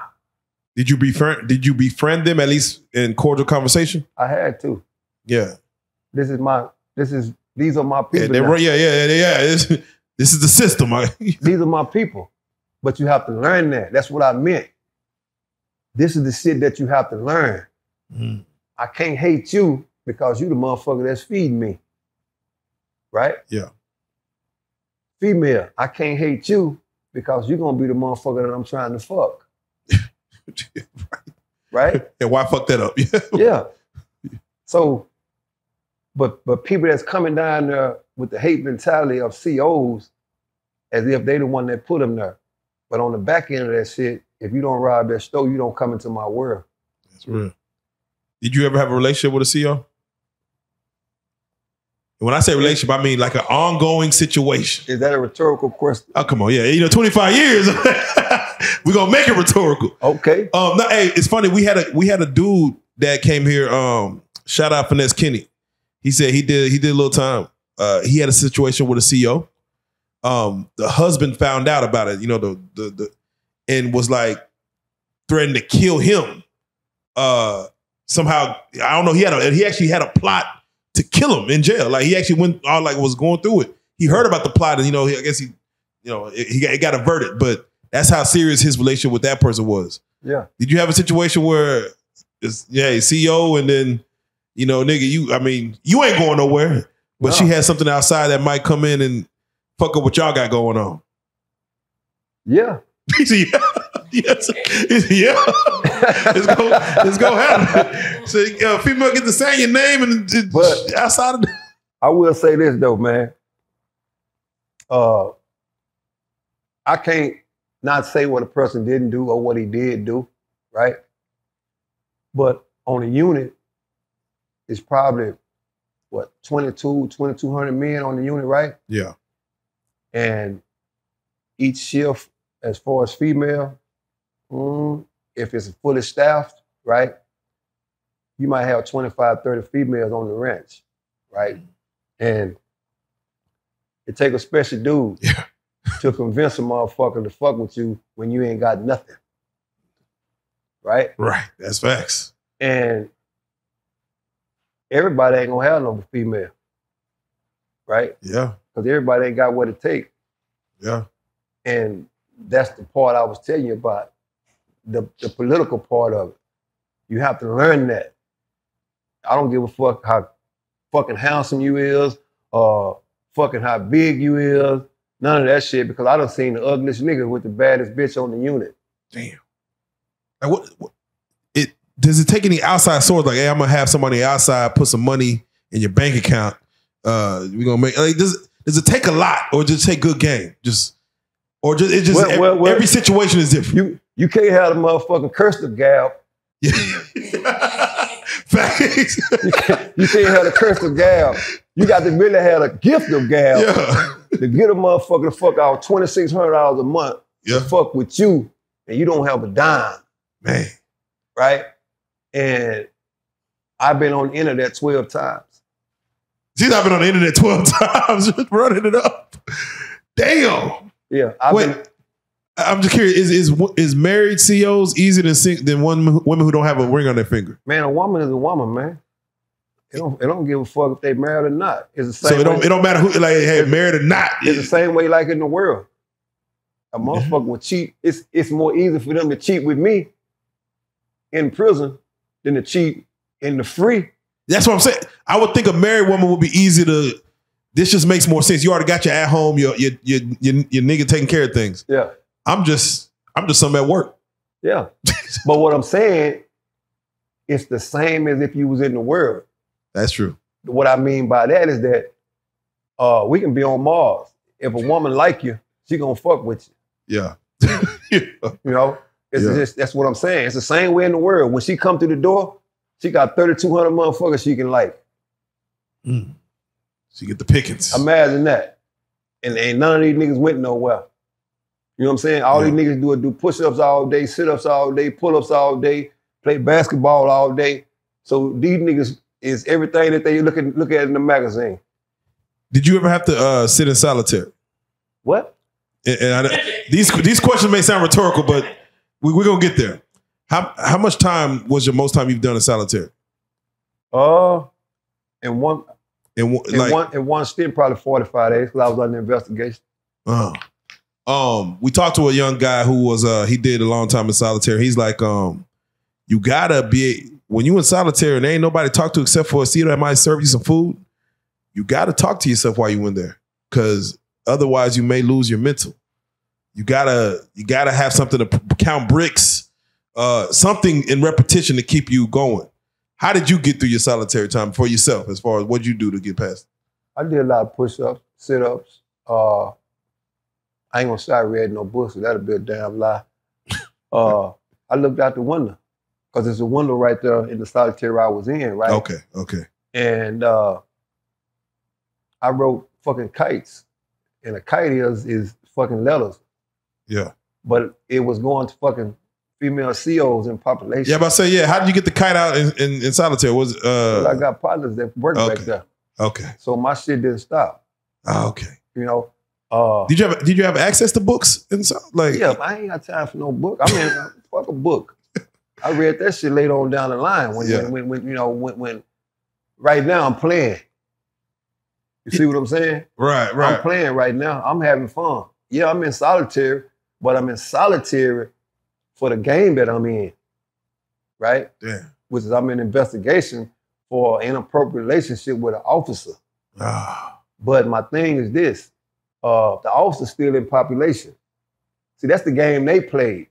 Did you befriend? Did you befriend them at least in cordial conversation? I had to. Yeah. This is my. This is. These are my people. Now. yeah. Yeah. Yeah. Yeah. This, this is the system. These are my people. But you have to learn that. That's what I meant. This is the shit that you have to learn. Mm. I can't hate you because you the motherfucker that's feeding me. Right? Yeah. Female, I can't hate you because you're gonna be the motherfucker that I'm trying to fuck. Right? and why fuck that up? yeah. So, but but people that's coming down there with the hate mentality of COs as if they the one that put them there. But on the back end of that shit, if you don't rob that store, you don't come into my world. That's real. Did you ever have a relationship with a CO? When I say relationship, I mean like an ongoing situation. Is that a rhetorical question? Oh, come on, yeah, you know, twenty five years. We're gonna make it rhetorical. Okay. Um, no, hey, it's funny. We had a we had a dude that came here. Um, shout out Finesse Kenny. He said he did he did a little time. Uh, he had a situation with a CEO. Um, the husband found out about it. You know the the the and was like threatened to kill him. Uh, somehow I don't know. He had a he actually had a plot to kill him in jail. Like he actually went all like was going through it. He heard about the plot and you know he, I guess he you know he got, he got a verdict, but that's how serious his relationship with that person was. Yeah. Did you have a situation where it's yeah, CEO and then you know, nigga, you I mean, you ain't going nowhere, but she No. had something outside that might come in and fuck up what y'all got going on. Yeah. Yeah. Yes. Yeah. Let's go. Let's go happen. So uh, female get to say your name and uh, But- outside of the, I will say this though, man. Uh, I can't not say what a person didn't do or what he did do, right? But on a unit, it's probably what 22, 2200 men on the unit, right? Yeah. And each shift, as far as female, mm, if it's fully staffed, right? You might have 25, 30 females on the ranch, right? And it take a special dude Yeah. to convince a motherfucker to fuck with you when you ain't got nothing. Right? Right. That's facts. And everybody ain't gonna have no female. Right? Yeah. Because everybody ain't got what it takes. Yeah. And that's the part I was telling you about, the, the political part of it. You have to learn that. I don't give a fuck how fucking handsome you is, or fucking how big you is, none of that shit, because I done seen the ugliest nigga with the baddest bitch on the unit. Damn. Like what, what it does it take any outside source? Like, hey, I'm gonna have somebody outside put some money in your bank account. Uh we gonna make like does does it take a lot or just take good game? Just or just it just Well, every, well, well- every situation is different. You you can't have the motherfucking curse the gal. Facts. You can't, you can't have the curse of gal. You got to really have a gift of gal yeah. to get a motherfucker to fuck out twenty six hundred dollars a month Yeah. to fuck with you, and you don't have a dime. Man. right? And I've been on the internet 12 times. She's not been on the internet 12 times, just running it up. Damn. Yeah. I've Wait, been, I'm just curious. Is is is married CEOs easier than sing, than one women who don't have a ring on their finger? man, a woman is a woman, man. It don't, it don't give a fuck if they married or not. It's the So same it don't way, it don't matter who like hey, married or not. it's the same way like in the world. A motherfucker will cheat. It's it's more easy for them to cheat with me in prison than to cheat in the free. That's what I'm saying. I would think a married woman would be easy to. This just makes more sense. You already got your at home, your your your your, your nigga taking care of things. Yeah. I'm just I'm just something at work. Yeah. but what I'm saying, it's the same as if you was in the world. That's true. what I mean by that is that uh, we can be on Mars. If a woman like you, she gonna fuck with you. Yeah. you. Know, it's Yeah. just that's what I'm saying. It's the same way in the world. When she come through the door, she got 3,200 motherfuckers she can like. So you get the pickings. Imagine that. And ain't none of these niggas went nowhere. You know what I'm saying? All Yeah. these niggas do is do push-ups all day, sit-ups all day, pull-ups all day, play basketball all day. So these niggas is everything that they look at look at in the magazine. Did you ever have to uh, sit in solitary? What? And, and I, these these questions may sound rhetorical, but we, we're gonna get there. How how much time was your most time you've done in solitary? Uh, in one And one- in like, one in one stint, probably 45 days because I was under investigation. uh, um, we talked to a young guy who was uh he did a long time in solitary. He's like, um, you gotta be when you in solitary and ain't nobody to talk to except for a seat that might serve you some food. You gotta talk to yourself while you in there, because otherwise you may lose your mental. You gotta you gotta have something to count bricks, uh, something in repetition to keep you going. How did you get through your solitary time for yourself? As far as what you do to get past? I did a lot of push-ups, sit-ups. Uh, I ain't gonna say I read no books, so that'll be a damn lie. Uh, I looked out the window because there's a window right there in the solitary I was in, right? Okay, okay, And uh, I wrote fucking kites, and a kite is is fucking letters, yeah. but it was going to fucking female CEOs in population. Yeah, but I say, yeah. How did you get the kite out in, in, in solitaire? Was Well, I uh got partners that work okay. back there, okay, so my shit didn't stop. Ah, okay. You know. Uh, Did you have Did you have access to books and stuff? like? Yeah, I ain't got time for no book. I mean, fuck a book. I read that shit later on down the line when, Yeah. when, when, when, you know, when, when, right now I'm playing. You see what I'm saying? right, right. I'm playing right now. I'm having fun. Yeah, I'm in solitary, but I'm in solitary for the game that I'm in, right? Damn. Which is I'm in investigation for an inappropriate relationship with an officer. Ah, But my thing is this: uh, the officer's still in population. See, that's the game they played.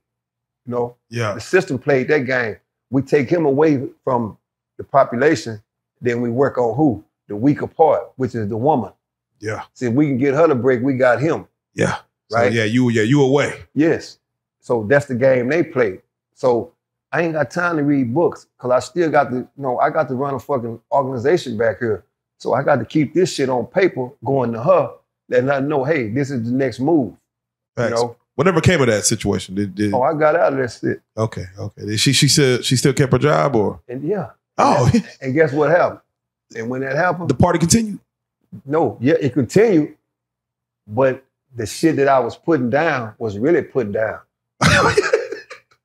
You know, yeah, the system played that game. We take him away from the population, then we work on who? The weaker part, which is the woman. yeah, See, if we can get her to break, we got him. yeah. So, Right. yeah, you yeah you away. Yes. So that's the game they played. So I ain't got time to read books because I still got to, you know, I got to run a fucking organization back here. So I got to keep this shit on paper going to her, letting I know, hey, this is the next move. Facts. You know? Whatever came of that situation? Did, did Oh, I got out of that shit. okay, okay. She she said she still kept her job or And yeah. oh And guess what happened? And when that happened, the party continued. no, yeah, it continued, but the shit that I was putting down was really put down.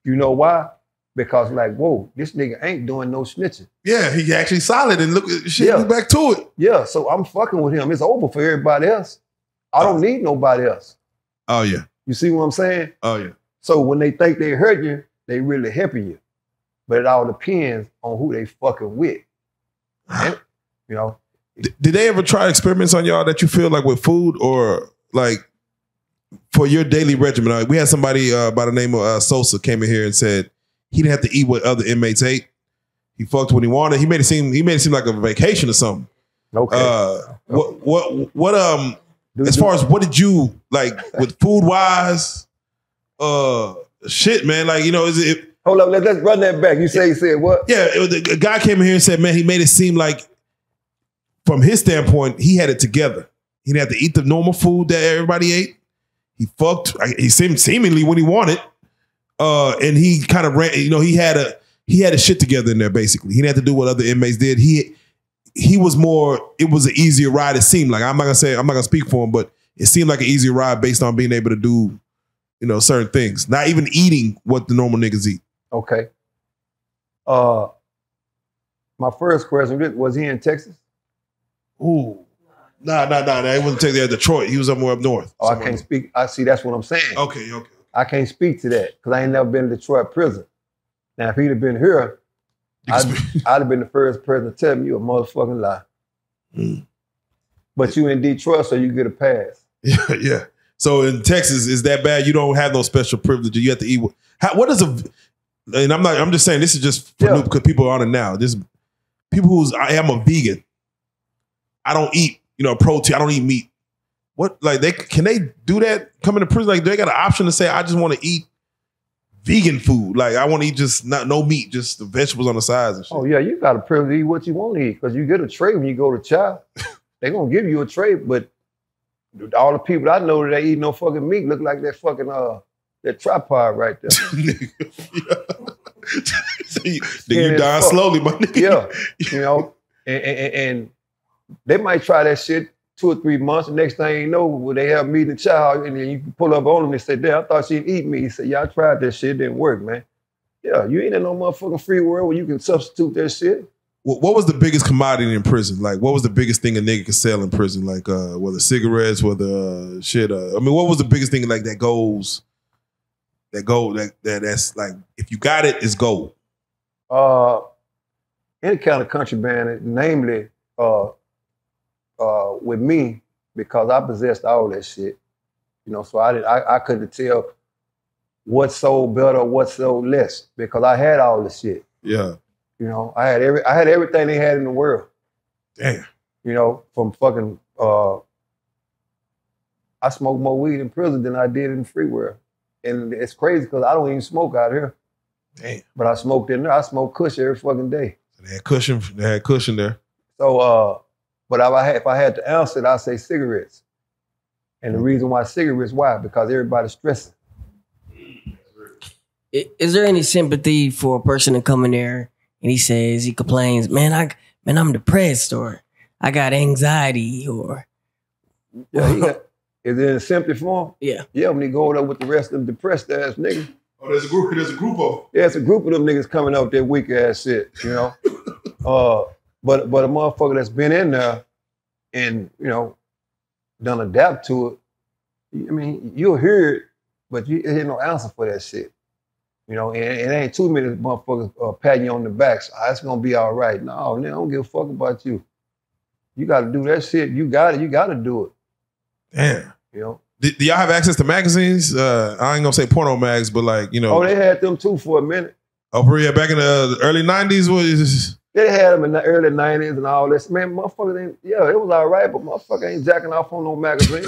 You know why? Because like, whoa, this nigga ain't doing no snitching. yeah, he actually solid and look shit. Yeah. Back to it. Yeah, so I'm fucking with him. It's over for everybody else. I don't need nobody else. Oh yeah. You see what I'm saying? Oh yeah. So when they think they hurt you, they really helping you. But it all depends on who they fucking with. You know, did they ever try experiments on y'all that you feel like with food or like for your daily regimen? Like, we had somebody uh, by the name of uh, Sosa came in here and said he didn't have to eat what other inmates ate. He fucked when he wanted. He made it seem he made it seem like a vacation or something. okay. Uh, what what what um as far as what did you like with food wise? Uh, shit, man. Like you know, is it? hold up, let's, let's run that back. You say you said what? Yeah, it a guy came in here and said, man, he made it seem like, from his standpoint, he had it together. He didn't have to eat the normal food that everybody ate. He fucked. He seemed seemingly when he wanted, uh, and he kind of ran. You know, he had a he had a shit together in there. Basically, he didn't have to do what other inmates did. He he was more. It was an easier ride. It seemed like I'm not gonna say I'm not gonna speak for him, but it seemed like an easier ride based on being able to do, you know, certain things. Not even eating what the normal niggas eat. Okay. Uh, my first question was he in Texas? Ooh. Nah, nah, nah, nah. He wasn't there Detroit. He was somewhere up north. Oh, I can't speak. I see. That's what I'm saying. Okay, okay. I can't speak to that because I ain't never been to Detroit prison. Now, if he'd have been here, I'd, I'd have been the first person to tell me you a motherfucking lie. Mm. But you in Detroit, so you get a pass. yeah, yeah. So in Texas, is that bad? You don't have no special privilege. You have to eat. what- How, what is a? And I'm not. I'm just saying this is just for Yeah. new because people are on it now. This people who's I am a vegan. I don't eat. You know, protein. I don't eat meat. What like they can they do that? Come into prison like they got an option to say I just want to eat vegan food. Like I want to eat just not no meat, just the vegetables on the sides and shit. Oh yeah, you got a privilege to eat what you want to eat because you get a tray when you go to chow. they gonna give you a tray, but all the people I know that they eat no fucking meat look like that fucking uh that tripod right there. so you, Yeah, you fuck. slowly, my nigga. yeah, you know, and, and, and they might try that shit two or three months. The next thing you know, when they have meat and child, and then you can pull up on them and say, "Damn, I thought she'd eat me." He said, "Yeah, I tried that shit, it didn't work, man." Yeah, you ain't in no motherfucking free world where you can substitute that shit. What, what was the biggest commodity in prison? Like, what was the biggest thing a nigga could sell in prison? Like, uh, whether cigarettes, whether uh, shit. Uh, I mean, what was the biggest thing like that goes? That gold that, that that's like if you got it, it's gold. uh, any kind of contraband, namely uh, uh, with me, because I possessed all that shit. You know, so I did, I, I couldn't tell what sold better, what sold less, because I had all the shit. Yeah, You know, I had every I had everything they had in the world. damn. You know, from fucking uh, I smoked more weed in prison than I did in the free world, and it's crazy because I don't even smoke out here, Damn. but I smoked in there. I smoked Kush every fucking day. They had cushion. They had cushion there. So, uh, but if I had, if I had to answer it, I'd say cigarettes. And the reason why cigarettes, why? Because everybody's stressing. Is there any sympathy for a person to come in there and he says he complains, man, I man, I'm depressed or I got anxiety or Yeah, got, is it in simply form? yeah. Yeah, when he going up with the rest of them depressed ass niggas. Oh, there's a group. There's a group of. Yeah, it's a group of them niggas coming out with that weak ass shit, you know. uh, but but a motherfucker that's been in there and you know done adapt to it. I mean, you'll hear it, but you ain't no answer for that shit. You know, and it ain't too many motherfuckers uh, patting you on the back. So, "Ah, it's gonna be all right. No, nigga, I don't give a fuck about you. You got to do that shit. You got it. You got to do it. Damn. You know. Do, do y'all have access to magazines? Uh, I ain't gonna say porno mags, but like you know, Oh, they had them too for a minute. over here back in the early '90s was. They had them in the early '90s and all this. Man, motherfucker, ain't, yeah, it was all right, but motherfucker ain't jacking off on no magazine.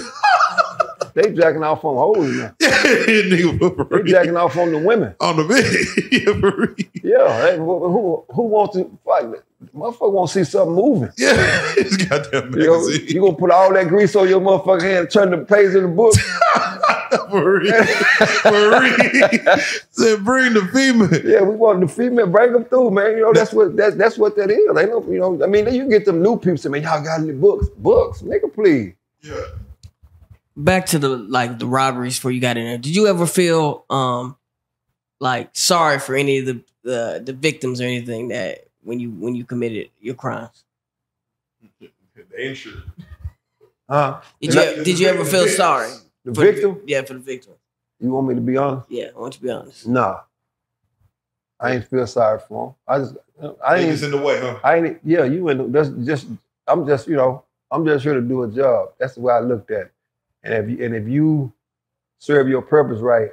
they jacking off on hoes now. nigga, for They jacking off on the women. on the bed. yeah, for real. Yeah, hey, who, who who wants to fuck? Motherfucker want to see something moving. Yeah, it's goddamn You know, magazine. you gonna put all that grease on your motherfucking hand and turn the page of the book? for real. For real. Said bring the female. yeah, we want the female bring them through, man. You know that's what that's that's what that is. They know, you know. I mean, you get them new people say, man, y'all got any books? Books, nigga, please. Yeah. back to the like the robberies before you got in there. Did you ever feel um like sorry for any of the the, the victims or anything that when you when you committed your crimes? Huh? Did you did you ever feel sorry? The for victim? The, yeah, for the victim. You want me to be honest? Yeah, I want you to be honest. Nah. I ain't feel sorry for him. I just, I ain't. Niggas in the way, huh? I ain't. Yeah, you in. That's just. I'm just. You know. I'm just here to do a job. That's the way I looked at it. And if you, and if you serve your purpose right,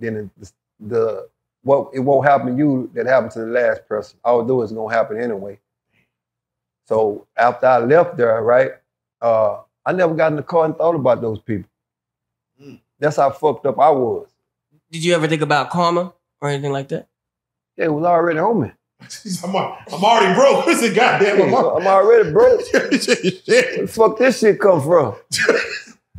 then the, the what it won't happen to you that happened to the last person. All Although it's gonna happen anyway. So after I left there, right, uh, I never got in the car and thought about those people. Mm. That's how fucked up I was. Did you ever think about karma or anything like that? Yeah, it was already on me. I'm, I'm already broke. It's a goddamn. I'm, I'm already broke. Shit. Where the fuck this shit come from?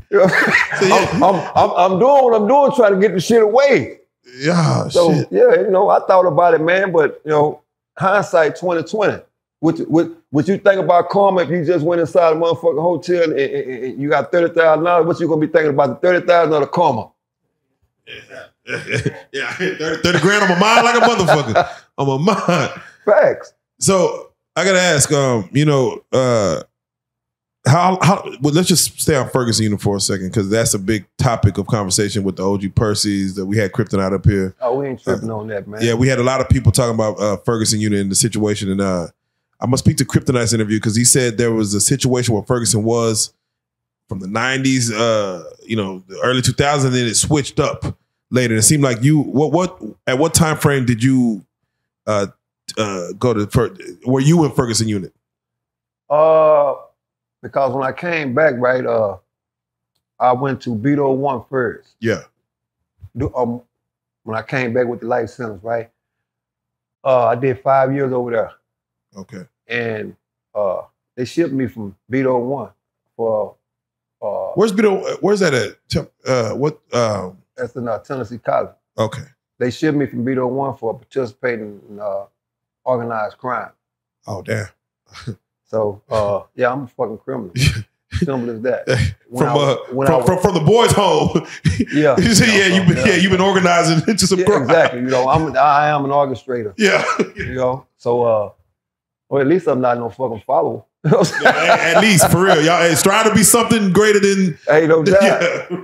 You yeah. I'm, I'm, I'm, I'm doing what I'm doing, trying to get the shit away. Yeah, So shit. yeah, you know, I thought about it, man. But you know, hindsight 2020. What, what, what you think about karma if you just went inside a motherfucking hotel and, and- and- you got thirty thousand dollars? What you gonna be thinking about the thirty thousand or the karma? yeah, 30, 30 grand on my mind like a motherfucker. on my mind. Facts. So I gotta ask, um, you know, uh, how how well, let's just stay on Ferguson unit for a second because that's a big topic of conversation with the OG Percy's that we had Kryptonite up here. Oh, we ain't tripping on that, man. Yeah, we had a lot of people talking about uh, Ferguson unit and the situation, and uh, I must speak to Kryptonite's interview because he said there was a situation where Ferguson was from the '90s, uh, you know, the early 2000s, and then it switched up later. It seemed like you what what at what time frame did you uh, uh, go to? Were you in Ferguson unit? Uh, because when I came back, right, uh, I went to Beto One first. Yeah. do- um, when I came back with the life sentence, right? Uh, I did five years over there, Okay. and uh, they shipped me from Beto One for uh, Where's Beto? Where's that at? Uh, what? Uh, that's in uh, Tennessee Colony. okay. They shipped me from Beto One for participating in uh, organized crime. Oh damn. So uh, yeah, I'm a fucking criminal. Simple as that. When from I- uh, from, I- from from the boys' home. Yeah. you said, yeah, you've been yeah, you've been organizing into some Yeah, crime. exactly. You know, I'm I am an orchestrator. Yeah. You know, so uh, or at least I'm not no fucking follower. at, at least for real, y'all. It's trying to be something greater than. Hey, no doubt. Yeah.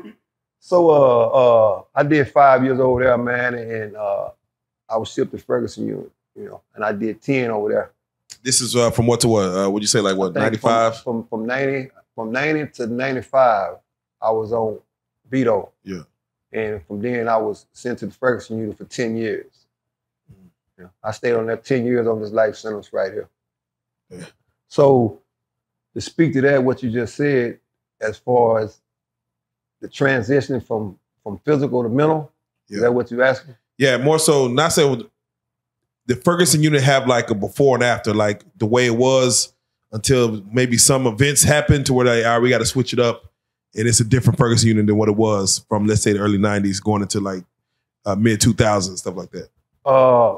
So uh, uh, I did five years over there, man, and uh, I was shipped to Ferguson unit, you know, and I did ten over there. This is uh, from what to what? Uh, would you say like what? Ninety five. From, from from ninety from ninety to ninety five, I was on Beto. Yeah. And from then I was sent to the Ferguson unit for ten years. Mm. Yeah. I stayed on that ten years on this life sentence right here. Yeah. So to speak to that, what you just said, as far as the transition from from physical to mental, Yeah. is that what you asking? Yeah, more so. Not saying the Ferguson unit have like a before and after, like the way it was until maybe some events happened to where they, all right, we got to switch it up, and it's a different Ferguson unit than what it was from let's say the early '90s going into like uh, mid 2000s stuff like that. Uh,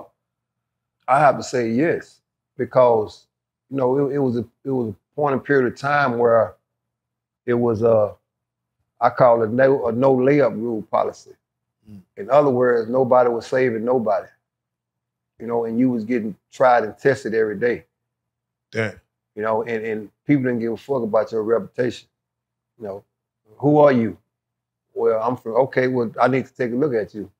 I have to say yes because you know it, it was a it was a point in period of time where it was a I call it no a no layup rule policy. Mm. In other words, nobody was saving nobody. You know, and you was getting tried and tested every day. Damn. You know, and, and people didn't give a fuck about your reputation. You know, who are you? Well, I'm from okay, well, I need to take a look at you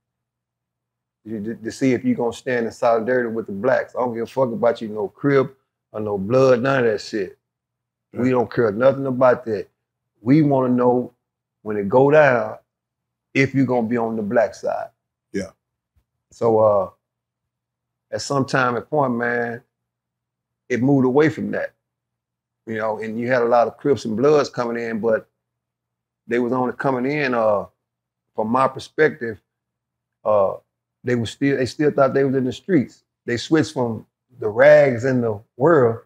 you- to see if you're gonna stand in solidarity with the blacks. I don't give a fuck about you, no Crip or no blood, none of that shit. We don't care nothing about that. We want to know when it go down if you're gonna be on the black side. Yeah. So uh at some time at point, man, it moved away from that. You know, and you had a lot of Crips and Bloods coming in, but they was only coming in uh from my perspective, uh they was still they still thought they was in the streets. They switched from the rags in the world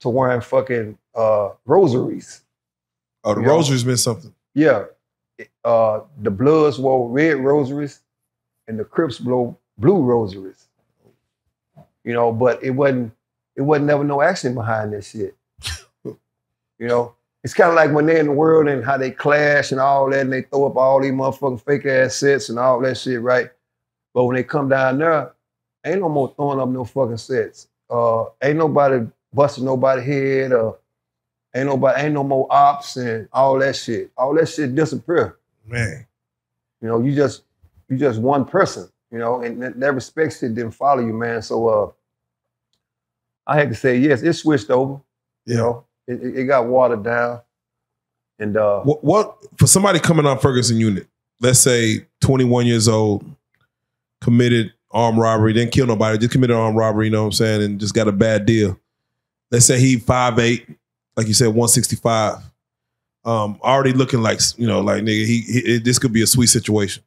to wearing fucking uh rosaries. Oh, the Yeah. rosaries meant something. Yeah. Uh the Bloods wore red rosaries and the Crips wore blue rosaries. You know, but it wasn't it wasn't never no action behind this shit. you know, it's kind of like when they're in the world and how they clash and all that, and they throw up all these motherfucking fake ass sets and all that shit, right? But when they come down there, ain't no more throwing up no fucking sets. Uh, ain't nobody busting nobody head or ain't nobody, ain't no more ops and all that shit. All that shit disappear. Man. You know, you just you just one person, you know, and that, that respect shit didn't follow you, man. So uh I had to say yes, it switched over. You know, it, it it got watered down. And uh What, what for somebody coming on Ferguson unit, let's say 21 years old, committed armed robbery, didn't kill nobody, just committed armed robbery, you know what I'm saying, and just got a bad deal. Let's say he five eight, like you said, 165. Um, already looking like, you know, like nigga, he, he this could be a sweet situation.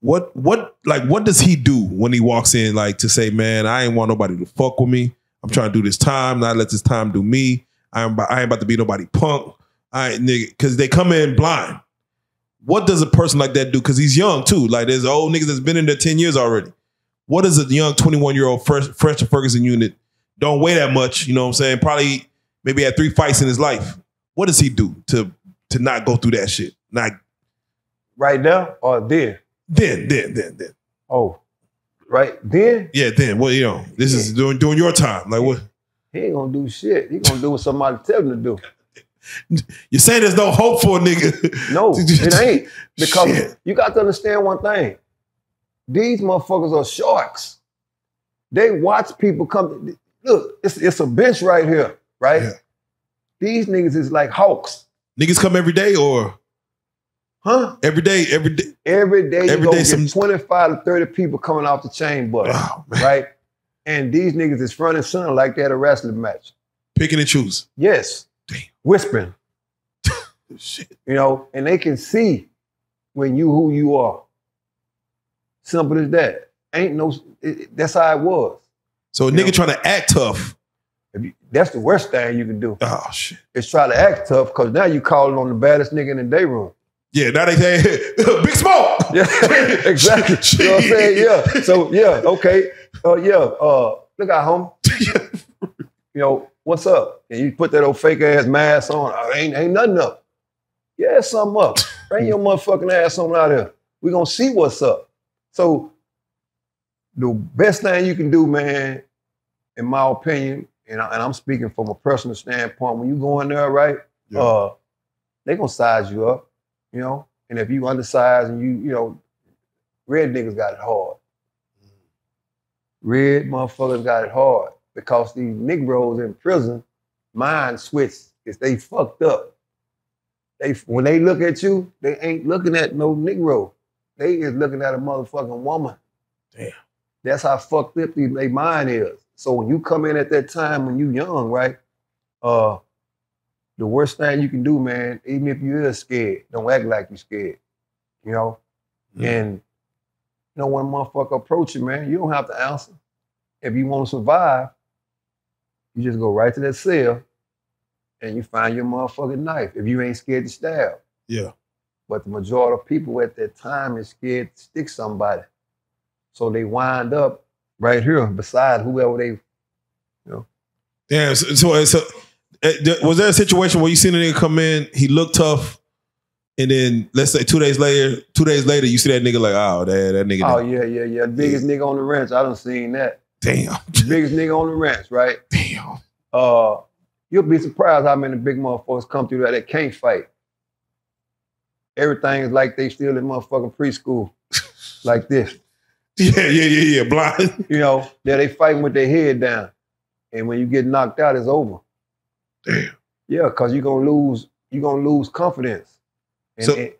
What what like what does he do when he walks in like to say, man, I ain't want nobody to fuck with me. I'm trying to do this time, not let this time do me. I'm I ain't about to be nobody punk. I nigga, because they come in blind. What does a person like that do? Because he's young too. Like there's old niggas that's been in there 10 years already. What does a young 21 year old fresh, fresh to Ferguson unit don't weigh that much? You know what I'm saying? Probably maybe had three fights in his life. What does he do to to not go through that shit? Not right now oh, or then? Then, then, then, then. Oh, right then Yeah, then. What you know? This is doing doing your time. Like what? he ain't gonna do shit. He gonna do what somebody tell him to do. You're saying there's no hope for a nigga. No, it ain't. Because Shit. you got to understand one thing. These motherfuckers are sharks. They watch people come. Look, it's, it's a bench right here, right? Yeah. These niggas is like hawks. Niggas come every day or Huh? every day, every day. Every day you Every day get some- 25 to 30 people coming off the chain bus, Oh right? And these niggas is front and center like they had a wrestling match. Picking and choosing. Yes. Damn. Whispering. Shit. you know, and they can see when you who you are. Simple as that. Ain't no. it- it- that's how it was. So a You nigga know- trying to act tough. If you, that's the worst thing you can do. Oh shit. Is try to act tough because now you calling on the baddest nigga in the day room. Yeah, now they say big smoke. Yeah, exactly. You know what I'm saying? Yeah. So yeah, okay. Uh, yeah. Uh, look out, home. You know what's up? And you put that old fake ass mask on. Uh, ain't ain't nothing up. Yeah, something up. Bring your motherfucking ass on out here. We gonna see what's up. So the best thing you can do, man, in my opinion, and, I, and I'm speaking from a personal standpoint, when you go in there, right? Yeah. Uh, they gonna size you up, you know. And if you undersized and you, you know, red niggas got it hard. Red motherfuckers got it hard because these Negroes in prison, mind switched is they fucked up. They when they look at you, they ain't looking at no Negro. They is looking at a motherfucking woman. Damn. That's how fucked up they they mind is. So when you come in at that time when you young, right? Uh the worst thing you can do, man, even if you is scared, don't act like you scared. You know? Mm. And you know, when a motherfucker approach you, man, you don't have to answer. If you want to survive, you just go right to that cell and you find your motherfucking knife if you ain't scared to stab. Yeah. But the majority of people at that time is scared to stick somebody. So they wind up right here beside whoever they Damn. So, so, so uh, th- was there a situation where you seen a nigga come in, he looked tough, and then let's say two days later, two days later, you see that nigga like, oh, that, that nigga. Oh yeah, yeah, yeah. Biggest nigga on the ranch. I done seen that. Damn. Biggest nigga on the ranch, right? Damn. Uh you'll be surprised how many big motherfuckers come through that that can't fight. Everything is like they still in motherfucking preschool. like this. Yeah, yeah, yeah, yeah. Blind. You know, yeah, they fighting with their head down. And when you get knocked out, it's over. Damn. Yeah, because you're gonna lose, you're gonna lose confidence. And, So- and-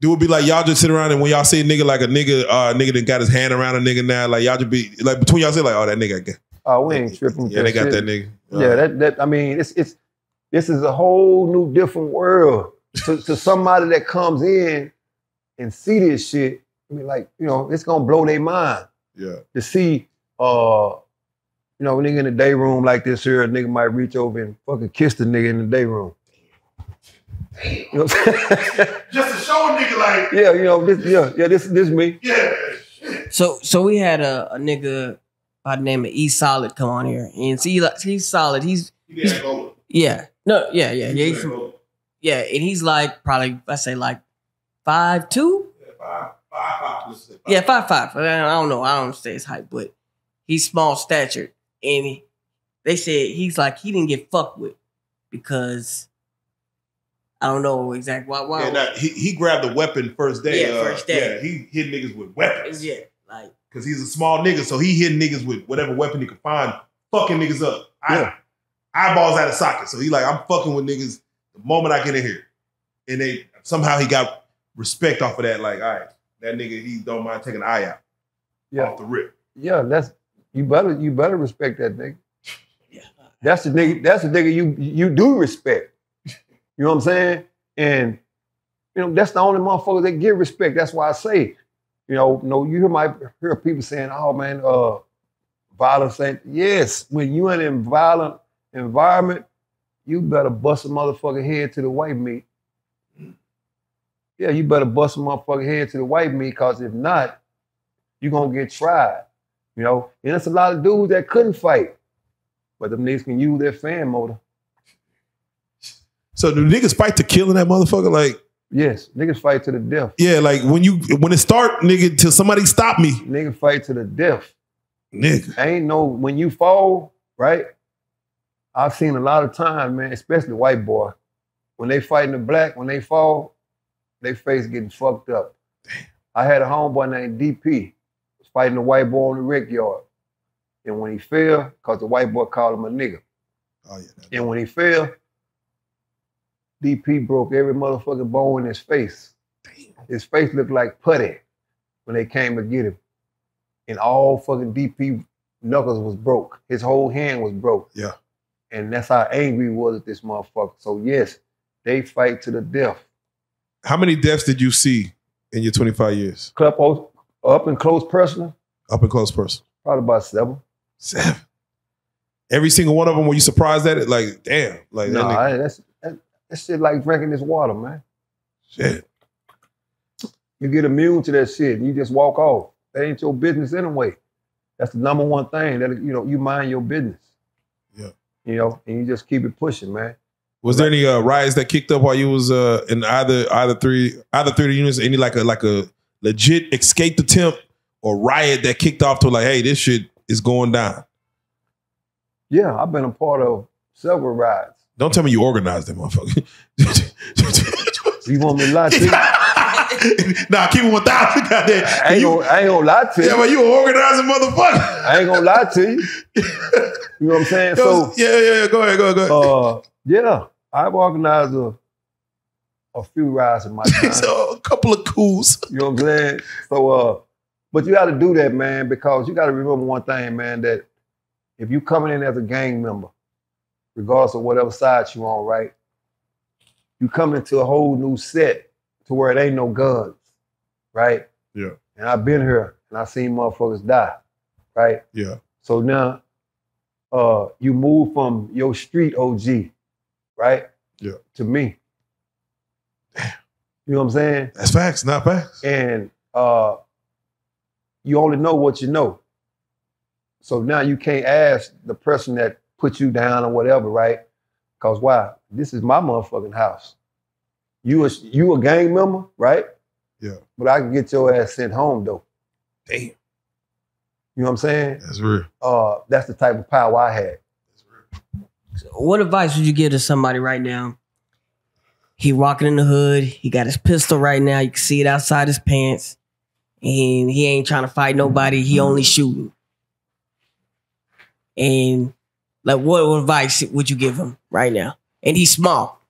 Do it be like y'all just sit around and when y'all see a nigga like a nigga, uh, nigga that got his hand around a nigga now, like y'all just be like between y'all say like, oh, that nigga. got- oh, we ain't tripping. Yeah, they got shit. that nigga. Yeah, that that I mean, it's it's this is a whole new different world to, to somebody that comes in and see this shit. I mean, like you know, it's gonna blow their mind yeah. to see, uh, you know, a nigga in the day room like this here, a nigga might reach over and fucking kiss the nigga in the day room. You know what I'm saying? Just to show a nigga like, yeah, you know, this yeah, yeah, this this me. yeah. So so we had a, a nigga by the name of E Solid come on here, and see like he's solid. He's he's yeah. No, yeah, yeah, yeah. He's from, yeah, and he's like probably I say like five two. Yeah, five five. I don't know. I don't say his height, but he's small statured, and he, they said he's like he didn't get fucked with because I don't know exactly why. why Yeah, nah, he, he grabbed a weapon first day. Yeah, uh, first day. Yeah, he hit niggas with weapons. yeah, like Because he's a small nigga, so he hit niggas with whatever weapon he could find, fucking niggas up. I, Yeah. Eyeballs out of socket. So he like, I'm fucking with niggas the moment I get in here. And they somehow he got respect off of that. Like, all right, that nigga, he don't mind taking an eye out Yeah, off the rip. yeah. That's you better you better respect that nigga. yeah. That's the nigga. That's the nigga you you do respect. You know what I'm saying? And you know that's the only motherfucker that get respect. That's why I say, you know, no, you hear my hear people saying, "Oh man, uh, violence ain't." Yes, when you in a violent environment, you better bust a motherfucker head to the white meat. Yeah, you better bust a motherfucker head to the white meat, cause if not, you gonna get tried. You know, and there's a lot of dudes that couldn't fight. But them niggas can use their fan motor. So do niggas fight to killing that motherfucker? Like, Yes, niggas fight to the death. yeah, like when you when it start, nigga, till somebody stop me. Niggas fight to the death. Nigga. Ain't no when you fall, right? I've seen a lot of times, man, especially white boy, when they fighting the black, when they fall, they face getting fucked up. Damn. I had a homeboy named DP fighting the white boy on the rec yard. And when he fell, because the white boy called him a nigga. Oh yeah. And when he fell, DP broke every motherfucking bone in his face. His face looked like putty when they came to get him. And all fucking DP knuckles was broke. His whole hand was broke. Yeah. And that's how angry he was at this motherfucker. So yes, they fight to the death. How many deaths did you see in your 25 years? Club o- up and close personal, Up and close person. probably about seven. Seven. Every single one of them, were you surprised at it? Like, damn. Like, No, that nigga, that's that, that shit like drinking this water, man. shit. You get immune to that shit and you just walk off. That ain't your business anyway. That's the number one thing that you know, you mind your business. Yeah. You know, and you just keep it pushing, man. Was there any uh, riots that kicked up while you was uh, in either either three either three units? Any like a like a legit escape attempt or riot that kicked off to like, hey, this shit is going down. Yeah, I've been a part of several rides. Don't tell me you organized that motherfucker. You want me to lie to you? nah, keep it one thousand. Goddamn. I ain't, You- gonna, I ain't gonna lie to you. yeah, but you an organizing motherfucker. I ain't gonna lie to you. You know what I'm saying? So yeah, yeah, yeah. Go ahead, go ahead, go ahead. uh yeah, I've organized a a few rides in my time. so a couple of coups. You know what I'm saying? So, uh, but you got to do that, man, because you got to remember one thing, man, that if you coming in as a gang member, regardless of whatever side you on, right, you come into a whole new set to where it ain't no guns, right? Yeah. And I've been here and I've seen motherfuckers die, right? Yeah. So now, uh, you move from your street OG, right? Yeah. To me. You know what I'm saying? That's facts, not facts. and uh, you only know what you know. So now you can't ask the person that put you down or whatever, right? Because why? This is my motherfucking house. You a, you a gang member, right? Yeah. But I can get your ass sent home though. Damn, You know what I'm saying? that's real. Uh, that's the type of power I had. What advice would you give to somebody right now? He walking in the hood. He got his pistol right now. You can see it outside his pants, and he ain't trying to fight nobody. He only shooting. And like, what advice would you give him right now? And he's small.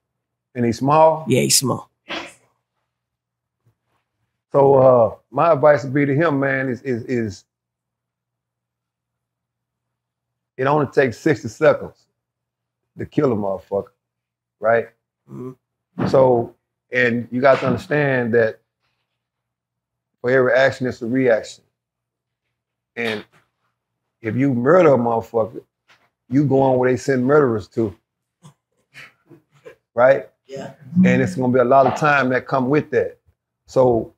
And he's small. Yeah, he's small. So uh, my advice would be to him, man, is is is it only takes 60 seconds to kill a motherfucker, right? Mhm. So, and you got to understand that for every action, it's a reaction. And if you murder a motherfucker, you go on where they send murderers to, right? Yeah. And it's gonna be a lot of time that come with that. So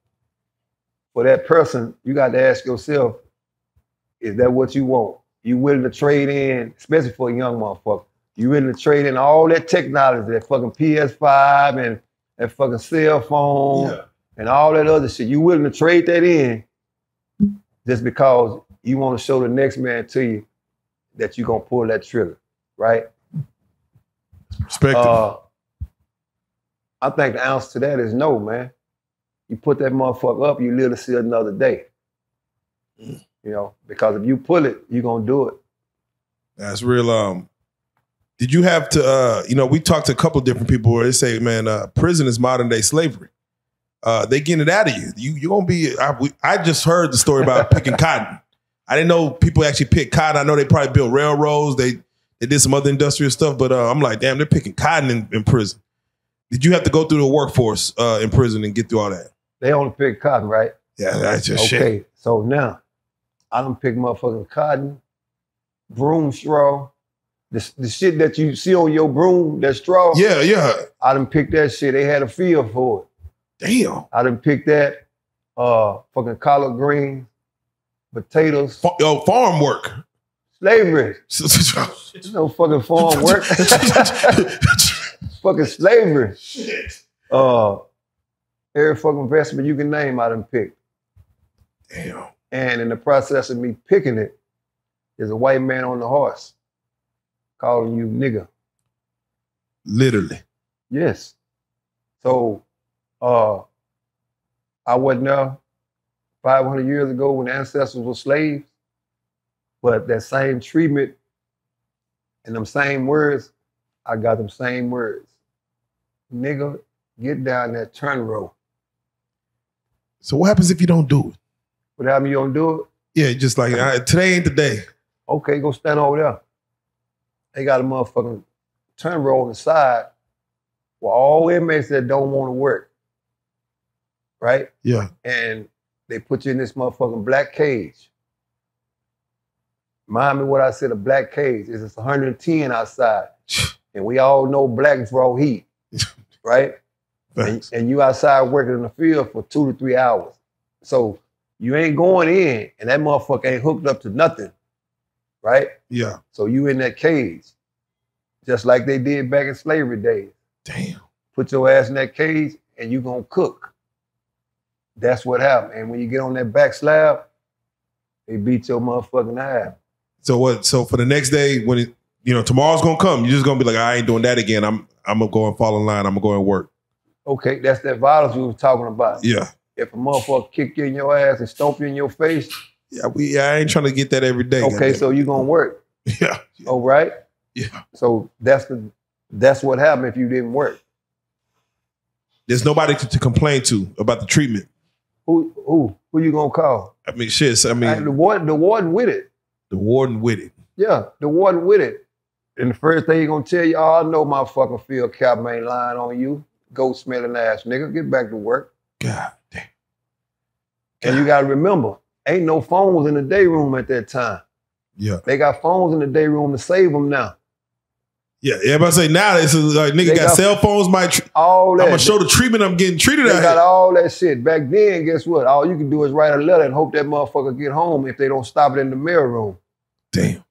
for that person, you got to ask yourself, is that what you want? You willing to trade in, especially for a young motherfucker? You willing to trade in all that technology, that fucking PS5 and that fucking cell phone Yeah. and all that other shit. You willing to trade that in just because you want to show the next man to you that you're gonna pull that trigger, right? Respect it. Uh, I think the answer to that is no, man. You put that motherfucker up, you live to see another day. Mm. You know, because if you pull it, you're gonna do it. That's real. Um, did you have to? Uh, you know, we talked to a couple of different people where they say, "Man, uh, prison is modern day slavery." Uh, they getting it out of you. You you gonna be? I, we, I just heard the story about picking cotton. I didn't know people actually pick cotton. I know they probably built railroads. They they did some other industrial stuff, but uh, I'm like, damn, they're picking cotton in, in prison. Did you have to go through the workforce uh, in prison and get through all that? They only pick cotton, right? Yeah, that's just shit. okay, so now I don't pick motherfucking cotton, broom straw, the, the shit that you see on your broom, that straw. Yeah, yeah. I done picked that shit. They had a field for it. Damn. I done picked that, uh, fucking collard greens, potatoes, Fa- Yo, farm work. slavery. No fucking farm work. fucking slavery. Shit. Uh, every fucking vegetable you can name, I done picked. Damn. And in the process of me picking it, there's a white man on the horse calling you nigga. Literally. Yes. So uh I wasn't there 500 years ago when ancestors were slaves, but that same treatment and them same words, I got them same words. Nigga, get down that turn row. So what happens if you don't do it? What happened? You don't do it? Yeah, just like uh, today ain't the day. Okay, go stand over there. They got a motherfucking turn row on the side where all inmates that don't want to work, right? Yeah. and they put you in this motherfucking black cage. Mind me what I said, a black cage is it's 110 outside. And we all know black draw heat, right? And, and you outside working in the field for two to three hours. So you ain't going in and that motherfucker ain't hooked up to nothing, right? Yeah. So you in that cage, just like they did back in slavery days Damn. put your ass in that cage and you gonna cook. That's what happened. And when you get on that back slab, they beat your motherfucking ass. So what? So for the next day, when it, you know tomorrow's gonna come, you're just gonna be like, I ain't doing that again. I'm I'm gonna go and fall in line. I'm gonna go and work. Okay, that's that violence we was talking about. Yeah. If a motherfucker kick you in your ass and stomp you in your face, Yeah. We. I ain't trying to get that every day. okay, so you gonna work. yeah. All right? Yeah. So that's the that's what happened if you didn't work. There's nobody to, to complain to about the treatment. Who who who you gonna call? I mean, shit. so, I mean, the warden, the warden with it. the warden with it. Yeah, the warden with it. And the first thing he gonna tell you, oh, I know my fucking field captain ain't lying on you. Go smelling ass nigga, get back to work. God damn. And you gotta remember, ain't no phones in the day room at that time. Yeah. They got phones in the day room to save them now. Yeah. Everybody say now it's like nigga got, got- cell phones. My. Tr- All that. I'm gonna show the treatment I'm getting treated they at. got all that shit. Back then, guess what? All you can do is write a letter and hope that motherfucker get home if they don't stop it in the mail room. Damn.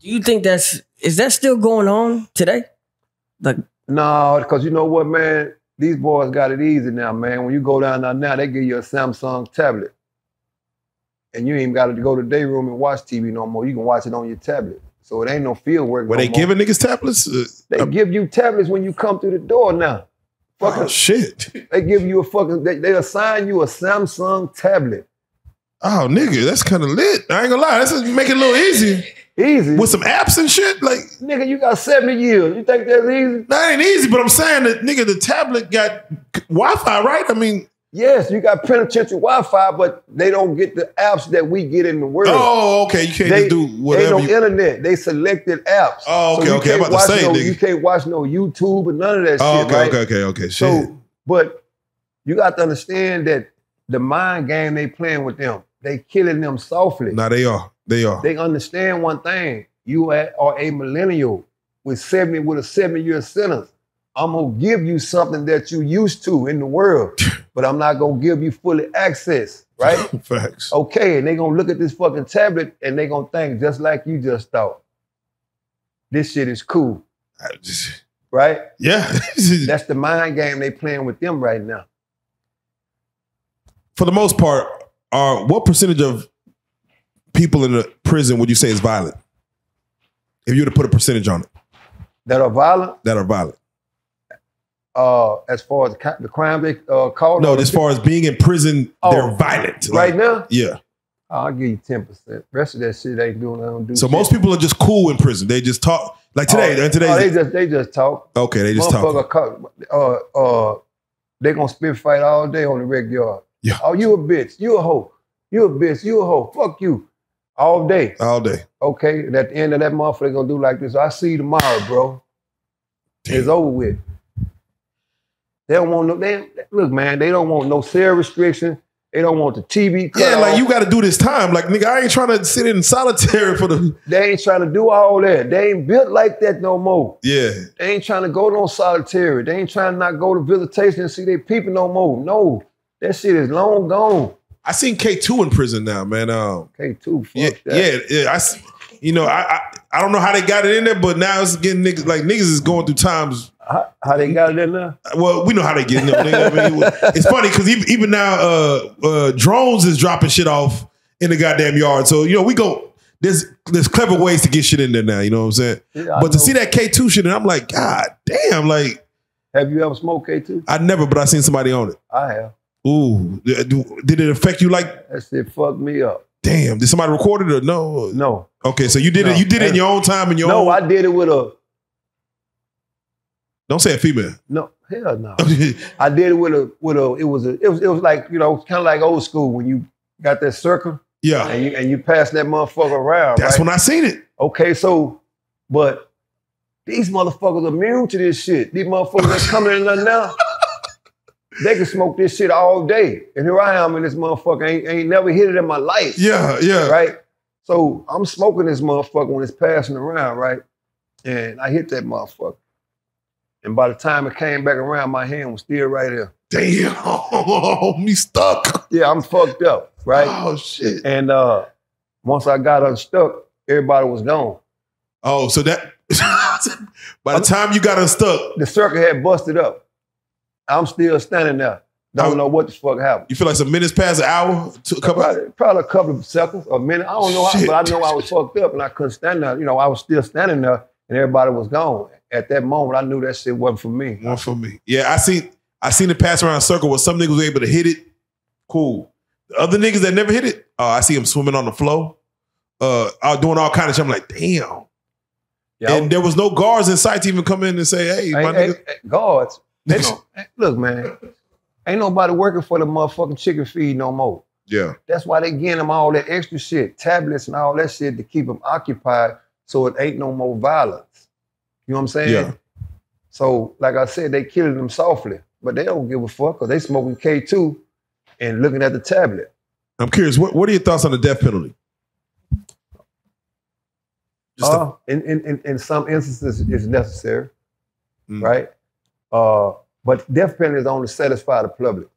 Do you think that's is that still going on today? Like No, because you know what, man? These boys got it easy now, man. When you go down there now, they give you a Samsung tablet. And you ain't got to go to the day room and watch TV no more. You can watch it on your tablet. So it ain't no field work. Were no they more. giving niggas tablets? Uh, They give you tablets when you come through the door now. Fucking, oh shit. they give you a fucking. They, they assign you a Samsung tablet. Oh nigga, that's kind of lit. I ain't gonna lie. That's make it a little easy Easy, with some apps and shit. Like nigga. You got seventy years. You think that's easy? that ain't easy, but I'm saying that nigga, the tablet got Wi-Fi, right? I mean, Yes, you got penitentiary Wi-Fi, but they don't get the apps that we get in the world. oh, okay, you can't they just do whatever. no You, internet. They selected apps. Oh, okay, you okay. I'm about to say, no, nigga. you can't watch no YouTube and none of that oh, shit. okay, right? okay, okay, okay. Shit. So, but you got to understand that the mind game they playing with them, they killing them softly. Now they are. They are. They understand one thing. You are a millennial with 70 with a seven year sentence. I'm gonna give you something that you used to in the world, but I'm not gonna give you fully access, right? Facts. okay, and they gonna look at this fucking tablet and they gonna think just like you just thought. this shit is cool, just- right? yeah. That's the mind game they playing with them right now. For the most part, are what percentage of people in the prison would you say is violent? If you were to put a percentage on it, That are violent, that are violent. Uh, as far as the, crime they uh, call No, as far as being in prison, Oh, they're violent. right Like, now, Yeah. I'll give you ten percent. Rest of that shit ain't doing. I don't do. So shit. most people are just cool in prison. They just talk like today. Oh, and today, oh, they just they just talk. okay, they just talk. Uh, uh, they gonna spit fight all day on the rec yard. Yeah. Oh, you a bitch. You a hoe. You a bitch. You a hoe. Fuck you. All day. all day. Okay. And at the end of that month, they gonna do like this. I see you tomorrow, bro. It's over with. They don't want no. They, look, man. They don't want no cell restriction. They don't want the TV. Yeah, like off. you got to do this time. Like nigga, I ain't trying to sit in solitary for the. They ain't trying to do all that. They ain't built like that no more. Yeah, They ain't trying to go no solitary. They ain't trying to not go to visitation and see their people no more. No, that shit is long gone. I seen K two in prison now, man. Um, K two, yeah, that. yeah, yeah. I, you know, I, I, I don't know how they got it in there, but now it's getting niggas like niggas is going through times. How, how they got it in there? Well, we know how they get. in there. I mean, it's funny because even, even now, uh, uh, drones is dropping shit off in the goddamn yard. So you know, we go. There's there's clever ways to get shit in there now. You know what I'm saying? Yeah, but to see that K two shit, and I'm like, God damn! Like have you ever smoked K two? I never, but I seen somebody on it. I have. Ooh, did it affect you? Like, That shit fucked me up. damn, did somebody record it or no? No, Okay, so you did No. it. You did it in your own time and your own. no, own. I did it with a don't say a female. no. Hell no. I did it with a with a. It was a. It was it was like you know kind of like old school when you got that circle yeah, and you and you pass that motherfucker around. that's right? when I seen it. Okay, so, but these motherfuckers are immune to this shit. These motherfuckers that's coming in there now, they can smoke this shit all day. And here I am in this motherfucker. Ain't, ain't never hit it in my life. Yeah, yeah. Right? So I'm smoking this motherfucker when it's passing around, right? And I hit that motherfucker. And by the time it came back around, my hand was still right there. Damn, me stuck. Yeah, I'm fucked up, right? Oh shit. And uh once I got unstuck, everybody was gone. Oh, so that by the time you got unstuck, the circle had busted up. I'm still standing there. Don't How- know what the fuck happened. you feel like some minutes past an hour to a couple. Probably, probably a couple of seconds, a minute. I don't know how, but I know I was fucked up and I couldn't stand there. You know, I was still standing there and everybody was gone. At that moment, I knew that shit wasn't for me. Not for me. Yeah, I seen I seen it pass around a circle where some niggas was able to hit it. Cool. The other niggas that never hit it, uh, I see them swimming on the flow. Uh, out doing all kind of shit. I'm like, damn. Yeah, And there was no guards in sight to even come in and say, hey, my ain't, nigga. ain't- guards. Look, man, ain't nobody working for the motherfucking chicken feed no more. Yeah. That's why they getting them all that extra shit, tablets and all that shit to keep them occupied so it ain't no more violence. You know what I'm saying? Yeah. So, like I said, they killing them softly, but they don't give a fuck because they smoking K2 and looking at the tablet. I'm curious, what, what are your thoughts on the death penalty? Just Uh, in, in, in, in some instances, it's necessary, Mm. right? Uh, but death penalty is only satisfy the public.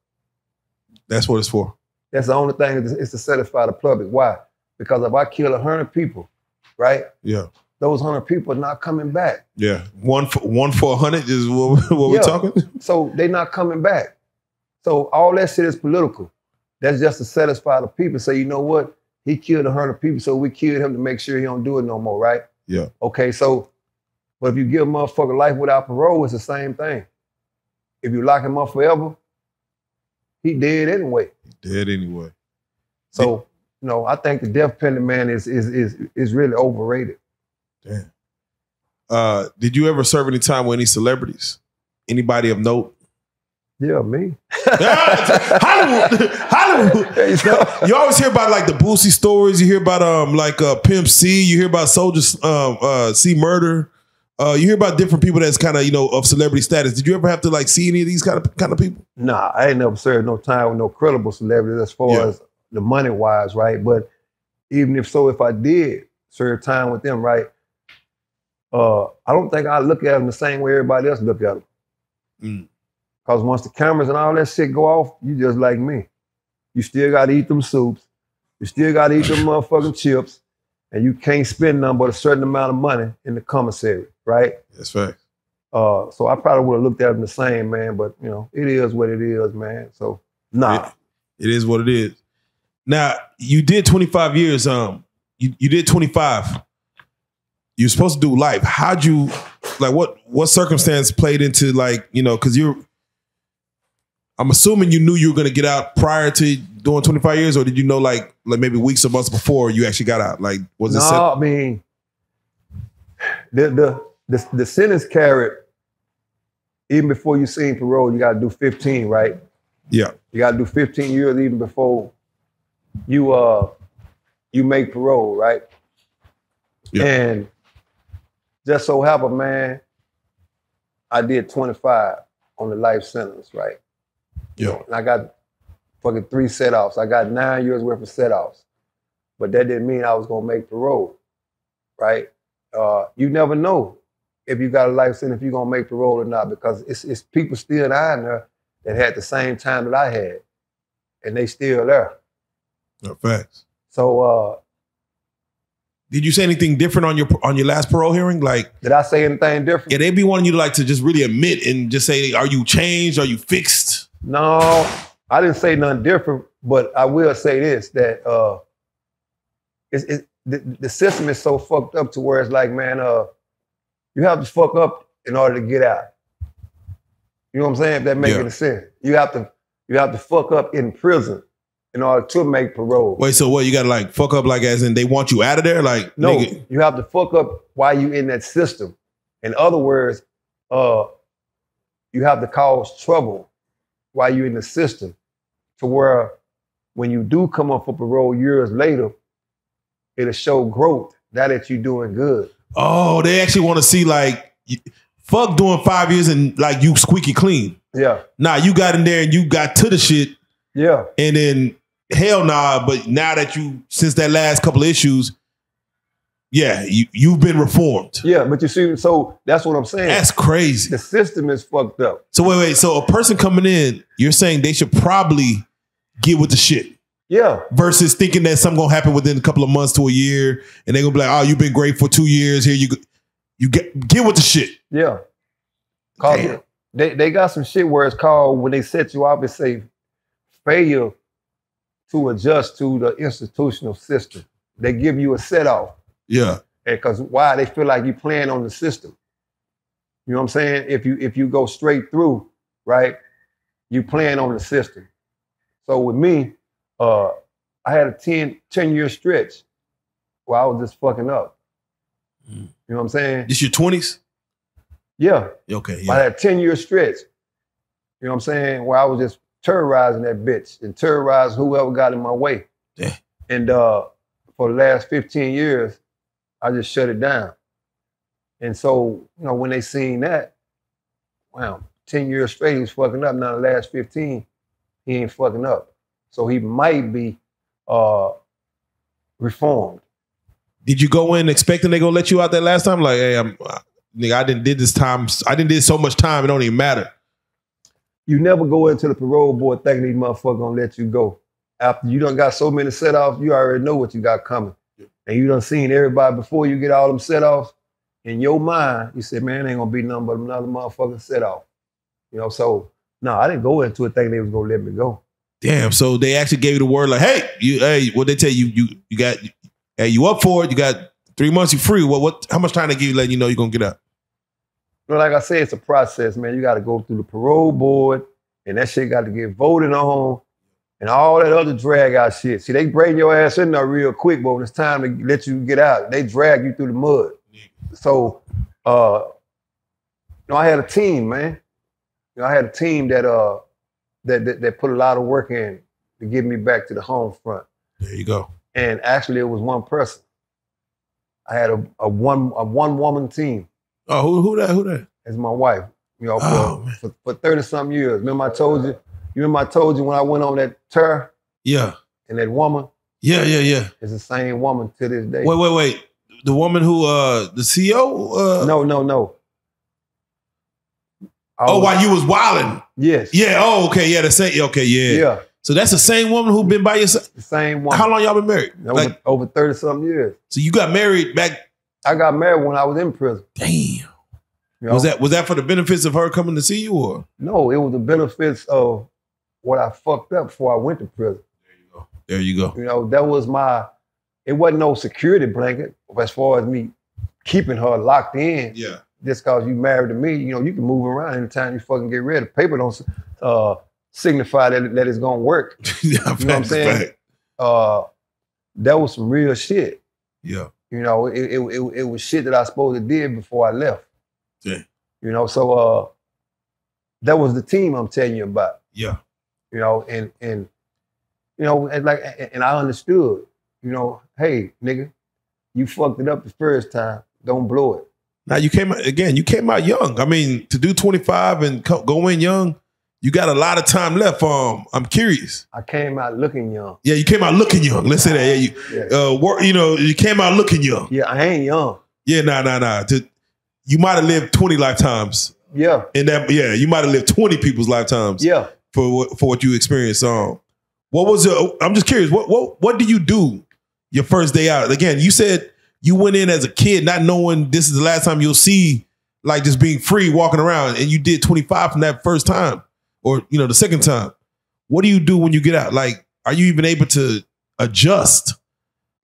that's what it's for. That's the only thing is is to satisfy the public. Why? Because if I kill a hundred people, right? Yeah. Those hundred people are not coming back. Yeah. One for one for a hundred is what, what we're talking. So they're not coming back. So all that shit is political. That's just to satisfy the people. Say, you know what? He killed a hundred people, so we killed him to make sure he don't do it no more, right? Yeah. Okay, so, but if you give a motherfucker life without parole, it's the same thing. If you lock him up forever, he dead anyway. He Dead anyway. So, you know, I think the death penalty, man, is is is is really overrated. Damn. Uh, did you ever serve any time with any celebrities? Anybody of note? Yeah, me. Hollywood, Hollywood. You always hear about like the Boosie stories. You hear about um like uh, Pimp C. You hear about Soldier um, uh, C Murder. Uh, you hear about different people that's kind of you know of celebrity status. Did you ever have to like see any of these kind of kind of people? Nah, I ain't never served no time with no credible celebrities as far Yeah. as the money wise, right? But even if so, if I did serve time with them, right? Uh, I don't think I look at them the same way everybody else look at them. Mm. Cause once the cameras and all that shit go off, you just like me. You still gotta eat them soups. You still gotta eat them motherfucking chips. and you can't spend nothing but a certain amount of money in the commissary, right? That's fact. Uh, so I probably would have looked at them the same, man. But you know, it is what it is, man. So nah, It is what it is. Now you did 25 years. Um, you, you did 25. You're supposed to do life. How'd you like? What what circumstance played into like you know? Because you're. I'm assuming you knew you were going to get out prior to doing 25 years, or did you know like like maybe weeks or months before you actually got out? Like was it? no, set- I mean, the the the, the sentence carried. Even before you seen parole, you got to do 15, right? Yeah. You got to do 15 years even before you uh you make parole, right? Yeah. And just so happened, man, I did 25 on the life sentence, right? Yeah. And I got fucking three set offs. I got nine years worth of set offs. But that didn't mean I was gonna make parole, right? Uh, you never know if you got a life sentence, if you're gonna make parole or not, because it's, it's people still down there that had the same time that I had, and they still there. No, facts. So uh, Did you say anything different on your on your last parole hearing? Like, did I say anything different? yeah, they be wanting you to like to just really admit and just say, "Are you changed? Are you fixed?" No, I didn't say nothing different, but I will say this that uh it's, it, the, the system is so fucked up to where it's like, man, uh, you have to fuck up in order to get out. You know what I'm saying? If that makes Yeah. any sense. You have to you have to fuck up in prison in order to make parole. Wait, so what? You got to like fuck up, like as in they want you out of there, like No, nigga, you have to fuck up while you in that system. In other words, uh, you have to cause trouble while you're in the system to where when you do come up for parole years later, it'll show growth now that you're doing good. Oh, they actually want to see like, y- fuck doing five years and like you squeaky clean. Yeah, Nah, you got in there and you got to the shit, yeah, and then hell nah. But now that you since that last couple of issues, yeah, you you've been reformed. yeah. But you see, so that's what I'm saying. That's crazy. the system is fucked up. So wait, wait. So a person coming in, you're saying they should probably get with the shit. Yeah, versus thinking that something gonna happen within a couple of months to a year, and they're gonna be like, "Oh, you've been great for two years. Here you go. you get get with the shit." yeah. Cause Damn. they they got some shit where it's called when they set you up, and say failure to adjust to the institutional system. They give you a set off. Yeah, because why? They feel like you playing on the system. You know what I'm saying? If you if you go straight through, right, you playing on the system. So with me, uh, I had a 10, 10 year stretch where I was just fucking up. Mm. You know what I'm saying? this your twenties. Yeah. Okay, I had a 10 year stretch. You know what I'm saying? Where I was just terrorizing that bitch and terrorizing whoever got in my way. Yeah. And uh, for the last 15 years, I just shut it down. And so, you know, when they seen that, wow, 10 years straight, he was fucking up. Now the last 15, he ain't fucking up. So he might be uh, reformed. Did you go in expecting they gonna let you out that last time? Like, hey, I'm, uh, nigga, I didn't did this time. I didn't did so much time. It don't even matter. You never go into the parole board thinking these motherfuckers gonna let you go. After you done got so many set offs, you already know what you got coming. And you done seen everybody before you get all them set offs. In your mind, you said, man, ain't gonna be nothing but another motherfucking set off. You know, so no, I didn't go into it thinking they was gonna let me go. Damn. So they actually gave you the word like, hey, you, hey, what they tell you? You, you got, hey, you up for it? You got three months. You free. What, what? How much time they give you? Letting you know you're gonna get out? Know, like I said, it's a process, man. You gotta go through the parole board, and that shit got to get voted on, and all that other drag out shit. See, they bring your ass in there real quick, but when it's time to let you get out, they drag you through the mud. So, uh, you know, I had a team, man. You know, I had a team that uh that that, that put a lot of work in to get me back to the home front. There you go. And actually, it was one person. I had a, a one a one woman team Oh, who, who that? Who that? as my wife. You know, for, Oh, man. for, for 30 some years. Remember I told you, you remember I told you when I went on that tour Yeah, and that woman yeah, yeah, yeah. is the same woman to this day. Wait, wait, wait. The woman who, uh, the CEO. Uh, No, no, no. I Oh, was- while you was wilding. Yes. Yeah. Oh, okay. Yeah. The same. Okay. Yeah. Yeah. So that's the same woman who been by your side. The same one. How long y'all been married? Over, Like, over 30 something years. so you got married back. I got married when I was in prison. Damn. you know? Was that was that for the benefits of her coming to see you, or No, it was the benefits of what I fucked up before I went to prison. there you go? There you go. You know, that was my, it wasn't no security blanket as far as me keeping her locked in. Yeah. Just cause you married to me, you know, you can move around anytime you fucking get ready. Paper don't uh, signify that, that it's gonna work. yeah, You know what I'm saying? Uh, that was some real shit. Yeah. You know, it, it, it, it was shit that I supposed to did before I left. Yeah. You know, so uh, that was the team I'm telling you about. Yeah. You know, and and you know, and like, and I understood. You know, hey, nigga, you fucked it up the first time. Don't blow it. Now you came out again. You came out young. I mean, to do twenty five and co- go in young, you got a lot of time left. Um, I'm curious. I came out looking young. Yeah, you came out looking young. Let's say that. Yeah, you, uh, wor- you know, you came out looking young. yeah I ain't young. Yeah, nah, nah, nah. To- you might have lived twenty lifetimes Yeah, And that. Yeah, you might have lived twenty people's lifetimes yeah. for what for what you experienced. Um, what was your? I'm just curious. What what what do you do your first day out? Again, you said you went in as a kid, not knowing this is the last time you'll see like just being free walking around, and you did 25 from that first time, or you know the second time. What do you do when you get out? Like, are you even able to adjust?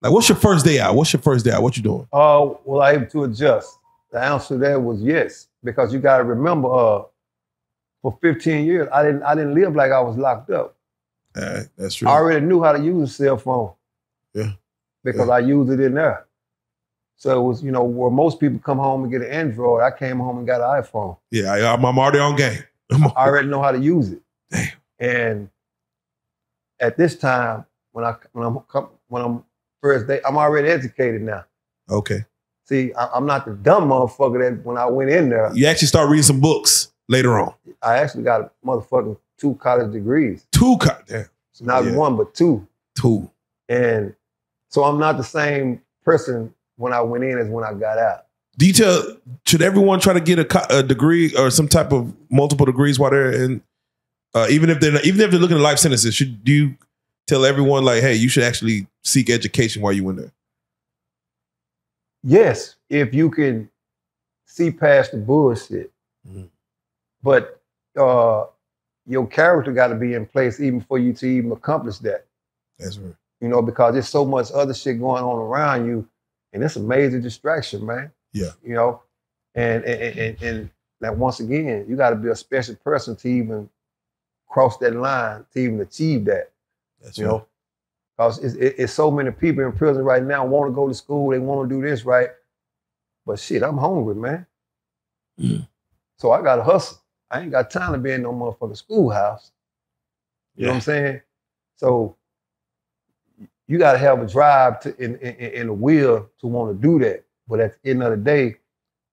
Like, what's your first day out? What's your first day out? What you doing? Uh, well, I able to adjust. The answer to that was yes, because you got to remember, uh, for 15 years, I didn't I didn't live like I was locked up. All right, that's true. I already knew how to use a cell phone. Yeah. Because I used it in there. So it was, you know, where most people come home and get an Android, I came home and got an iPhone. Yeah, I, I'm already on game. I already know how to use it. Damn. And at this time, when I when I'm come- when I'm first day, I'm already educated now. okay. See, I, I'm not the dumb motherfucker that when I went in there, You actually start reading some books later on. I actually got a motherfucking two college degrees. Two cut. Damn. Not Yeah. one, but two. Two. And so I'm not the same person when I went in as when I got out. Do you tell should everyone try to get a, a degree or some type of multiple degrees while they're in, uh, even if they're not, even if they're looking at life sentences? Should do you tell everyone like, hey, you should actually seek education while you're in there? Yes, if you can see past the bullshit. Mhm. But uh, your character got to be in place even for you to even accomplish that. That's right. You know, because there's so much other shit going on around you, and it's a major distraction, man. Yeah. You know, and and and, and like once again, you got to be a special person to even cross that line to even achieve that. That's you right. know, because it's, it- it's so many people in prison right now want to go to school, they want to do this right, but shit, I'm hungry, man. Mm. So I got to hustle. I ain't got time to be in no motherfucking schoolhouse. You know what I'm saying? So you got to have a drive to in, in, in a will to want to do that. But at the end of the day,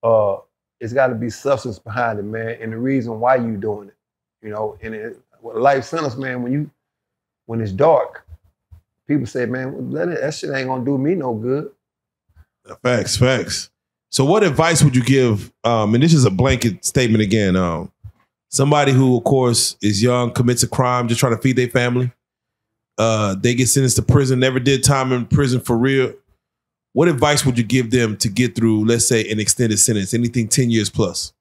uh, it's got to be substance behind it, man, and the reason why you doing it. You know, and it, life sentence, man, when you when it's dark, people say, man, that, that shit ain't gonna do me no good. Facts, facts. So, what advice would you give? Um, and this is a blanket statement again. Um, somebody who, of course, is young, commits a crime, just trying to feed their family. Uh, they get sentenced to prison, never did time in prison for real. What advice would you give them to get through, let's say, an extended sentence, anything ten years plus?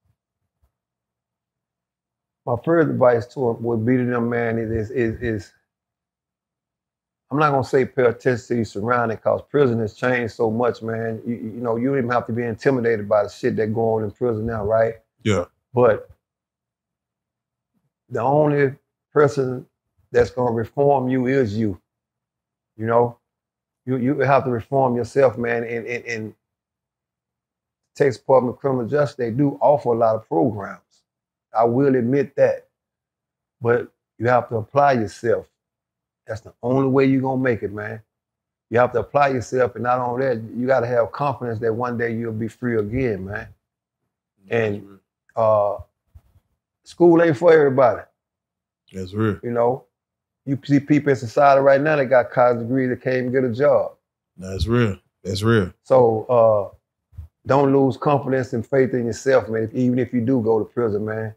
My first advice to them would be to them, man, is is is I'm not gonna say pay attention to your surroundings because prison has changed so much, man. You, you know, you don't even have to be intimidated by the shit that go on in prison now, right? Yeah. But the only person that's gonna reform you is you. You know, you you have to reform yourself, man. And and, and Texas Department of Criminal Justice they do offer a lot of programs. I will admit that, but you have to apply yourself. That's the only way you're gonna make it, man. You have to apply yourself, and not only that, you got to have confidence that one day you'll be free again, man. And uh, school ain't for everybody. That's real. You know, you see people in society right now that got college degrees that can't even get a job. That's real. That's real. So uh, don't lose confidence and faith in yourself, man. If, even if you do go to prison, man.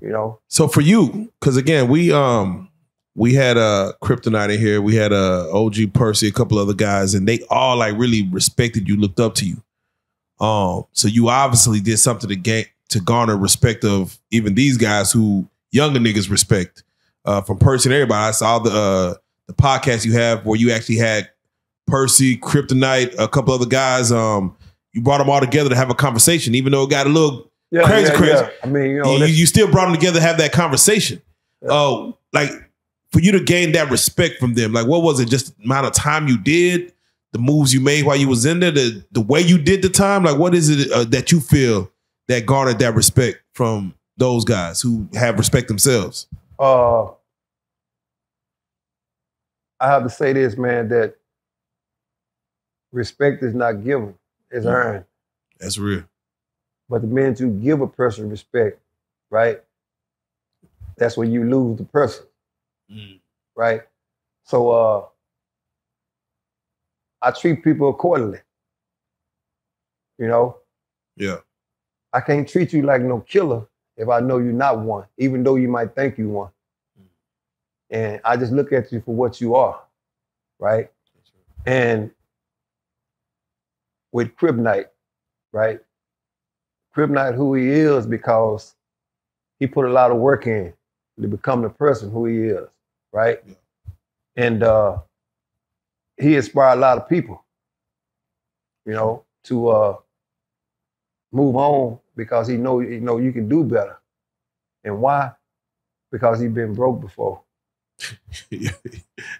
You know, So for you, because again, we um we had a Kryptonite in here. We had a OG Percy, a couple other guys, and they all like really respected you, looked up to you. Um, so you obviously did something to get to garner respect of even these guys who younger niggas respect. Uh, from Percy and everybody, I saw the uh, the podcast you have where you actually had Percy, Kryptonite, a couple other guys. Um, you brought them all together to have a conversation, even though it got a little Yeah, Crazy, yeah, crazy. yeah. I mean, you know, you, you still brought them together to have that conversation. Oh, like for you to gain that respect from them, like what was it? Just the amount of time you did, the moves you made while you was in there, the the way you did the time. Like what is it uh, that you feel that garnered that respect from those guys who have respect themselves? Uh, I have to say this, man, that respect is not given, it's Mm. earned. That's real. But the minute you give a person respect, right, that's when you lose the person, right? So uh, I treat people accordingly. You know, Yeah. I can't treat you like no killer if I know you're not one, even though you might think you one. And I just look at you for what you are, right? And with Kryptonite, right? Kryptonite, who he is, because he put a lot of work in to become the person who he is, right? Yeah. And uh, he inspired a lot of people, you know, to uh, move on because he know you know you can do better. And why? Because he been broke before.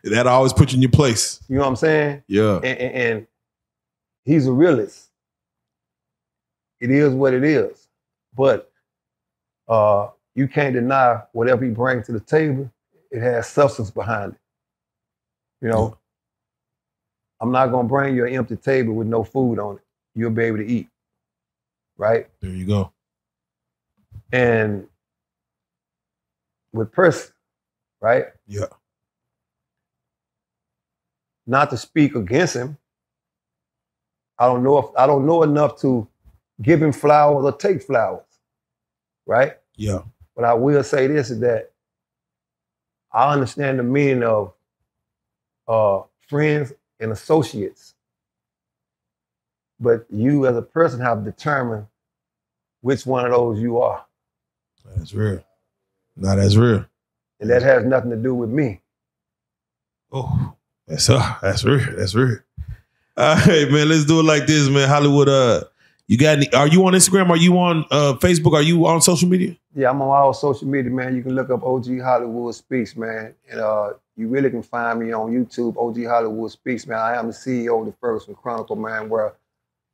that always put you in your place. You know what I'm saying? Yeah. and, and, and he's a realist. It is what it is, but uh, you can't deny whatever he brings to the table. It has substance behind it. You know, Yeah. I'm not gonna bring you an empty table with no food on it. You'll be able to eat, right? There you go. And with Percy, right? Yeah. Not to speak against him. I don't know if I don't know enough to give him flowers or take flowers, right? Yeah. But I will say this is that I understand the meaning of uh, friends and associates. But you as a person have determined which one of those you are. That's real. Not as real. And that has nothing to do with me. Oh, that's uh, that's real. That's real. All right, man. Let's do it like this, man. Hollywood. Uh, you got? Any, are you on Instagram? Are you on uh Facebook? Are you on social media? Yeah, I'm on all social media, man. You can look up OG Hollywood Speaks, man. And uh, you really can find me on YouTube, OG Hollywood Speaks, man. I am the CEO of the Ferguson Chronicle, man, where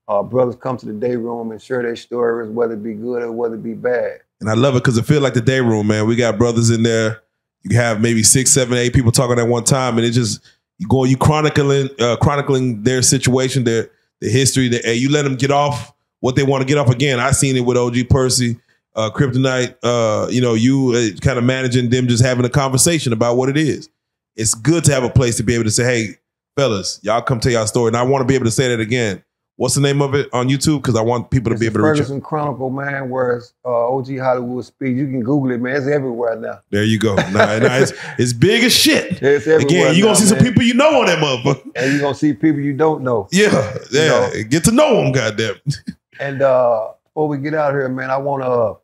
uh, brothers come to the day room and share their stories, whether it be good or whether it be bad. And I love it because it feel like the day room, man. We got brothers in there. You have maybe six, seven, eight people talking at one time, and it just you go, you chronicling, uh, chronicling their situation, their the history. That you let them get off what they want to get off. Again, I seen it with OG Percy, uh, Kryptonite. Uh, you know, you uh, kind of managing them, just having a conversation about what it is. It's good to have a place to be able to say, hey, fellas, y'all come tell y'all story, and I want to be able to say that again. What's the name of it on YouTube? Because I want people to It's be able to reach. it. Ferguson Chronicle, man, where it's uh, OG Hollywood Speaks. You can Google it, man. It's everywhere now. There you go. Nah, nah, it's, it's big as shit. It's everywhere Again, you're gonna see some people you know on that motherfucker. And you're going to see people you don't know. Yeah, yeah. You Get to know them, goddamn. And uh, before we get out of here, man, I want to uh,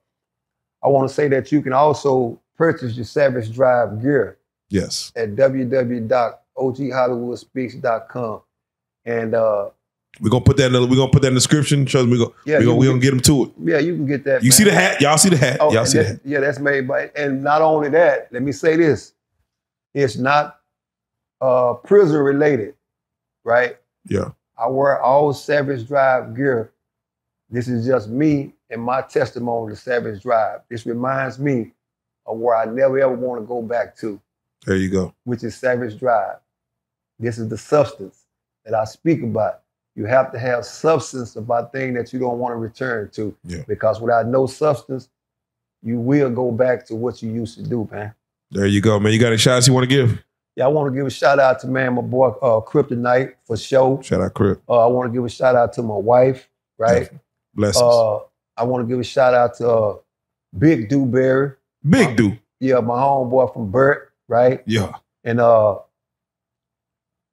I want to say that you can also purchase your Savage Drive gear Yes. at www.oghollywoodspeaks.com. And uh, We're gonna put that in the we're gonna put that in the description. Trust me, we go Yeah, we gonna we gonna get them to it. yeah, you can get that. You man. see the hat? Y'all see the hat? Oh, Y'all see the that- hat? Yeah, that's made by, and not only that, let me say this: it's not uh, prison related, right? Yeah. I wear all Savage Drive gear. This is just me and my testimony to Savage Drive. This reminds me of where I never ever want to go back to, There you go. which is Savage Drive. This is the substance that I speak about. You have to have substance about things that you don't want to return to. Yeah. Because without no substance, you will go back to what you used to do, man. There you go, man. You got any shots you want to give? Yeah, I want to give a shout out to man, my boy uh, Kryptonite for show. Shout out Crip. Uh, I want to give a shout out to my wife, right? Blessings. Uh, I want to give a shout out to uh, Big Dewberry. Big dude. Yeah, my homeboy from Burt. right? Yeah. And uh,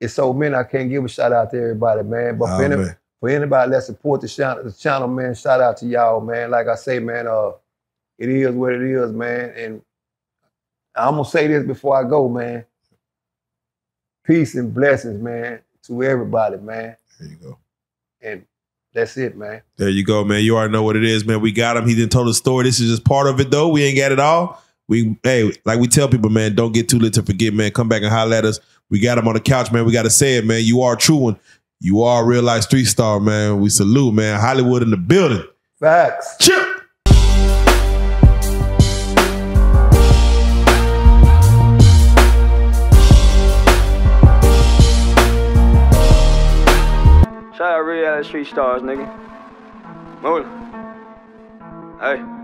it's so many I can't give a shout out to everybody, man. But Oh, for, any, for anybody that support the channel, the channel, man, shout out to y'all, man. Like I say, man, uh, it is what it is, man. And I'm gonna say this before I go, man. Peace and blessings, man, to everybody, man. There you go. And that's it, man. There you go, man. You already know what it is, man. We got him. He didn't tell the story. This is just part of it, though. We ain't got it all. We, hey, like we tell people, man, don't get too lit to forget, man. Come back and holler at us. We got him on the couch, man. We got to say it, man. You are a true one. You are a real life street star, man. We salute, man. Hollywood in the building. Facts. Chip. Shout out RealLyfe Street Starz, nigga. Move. Hey.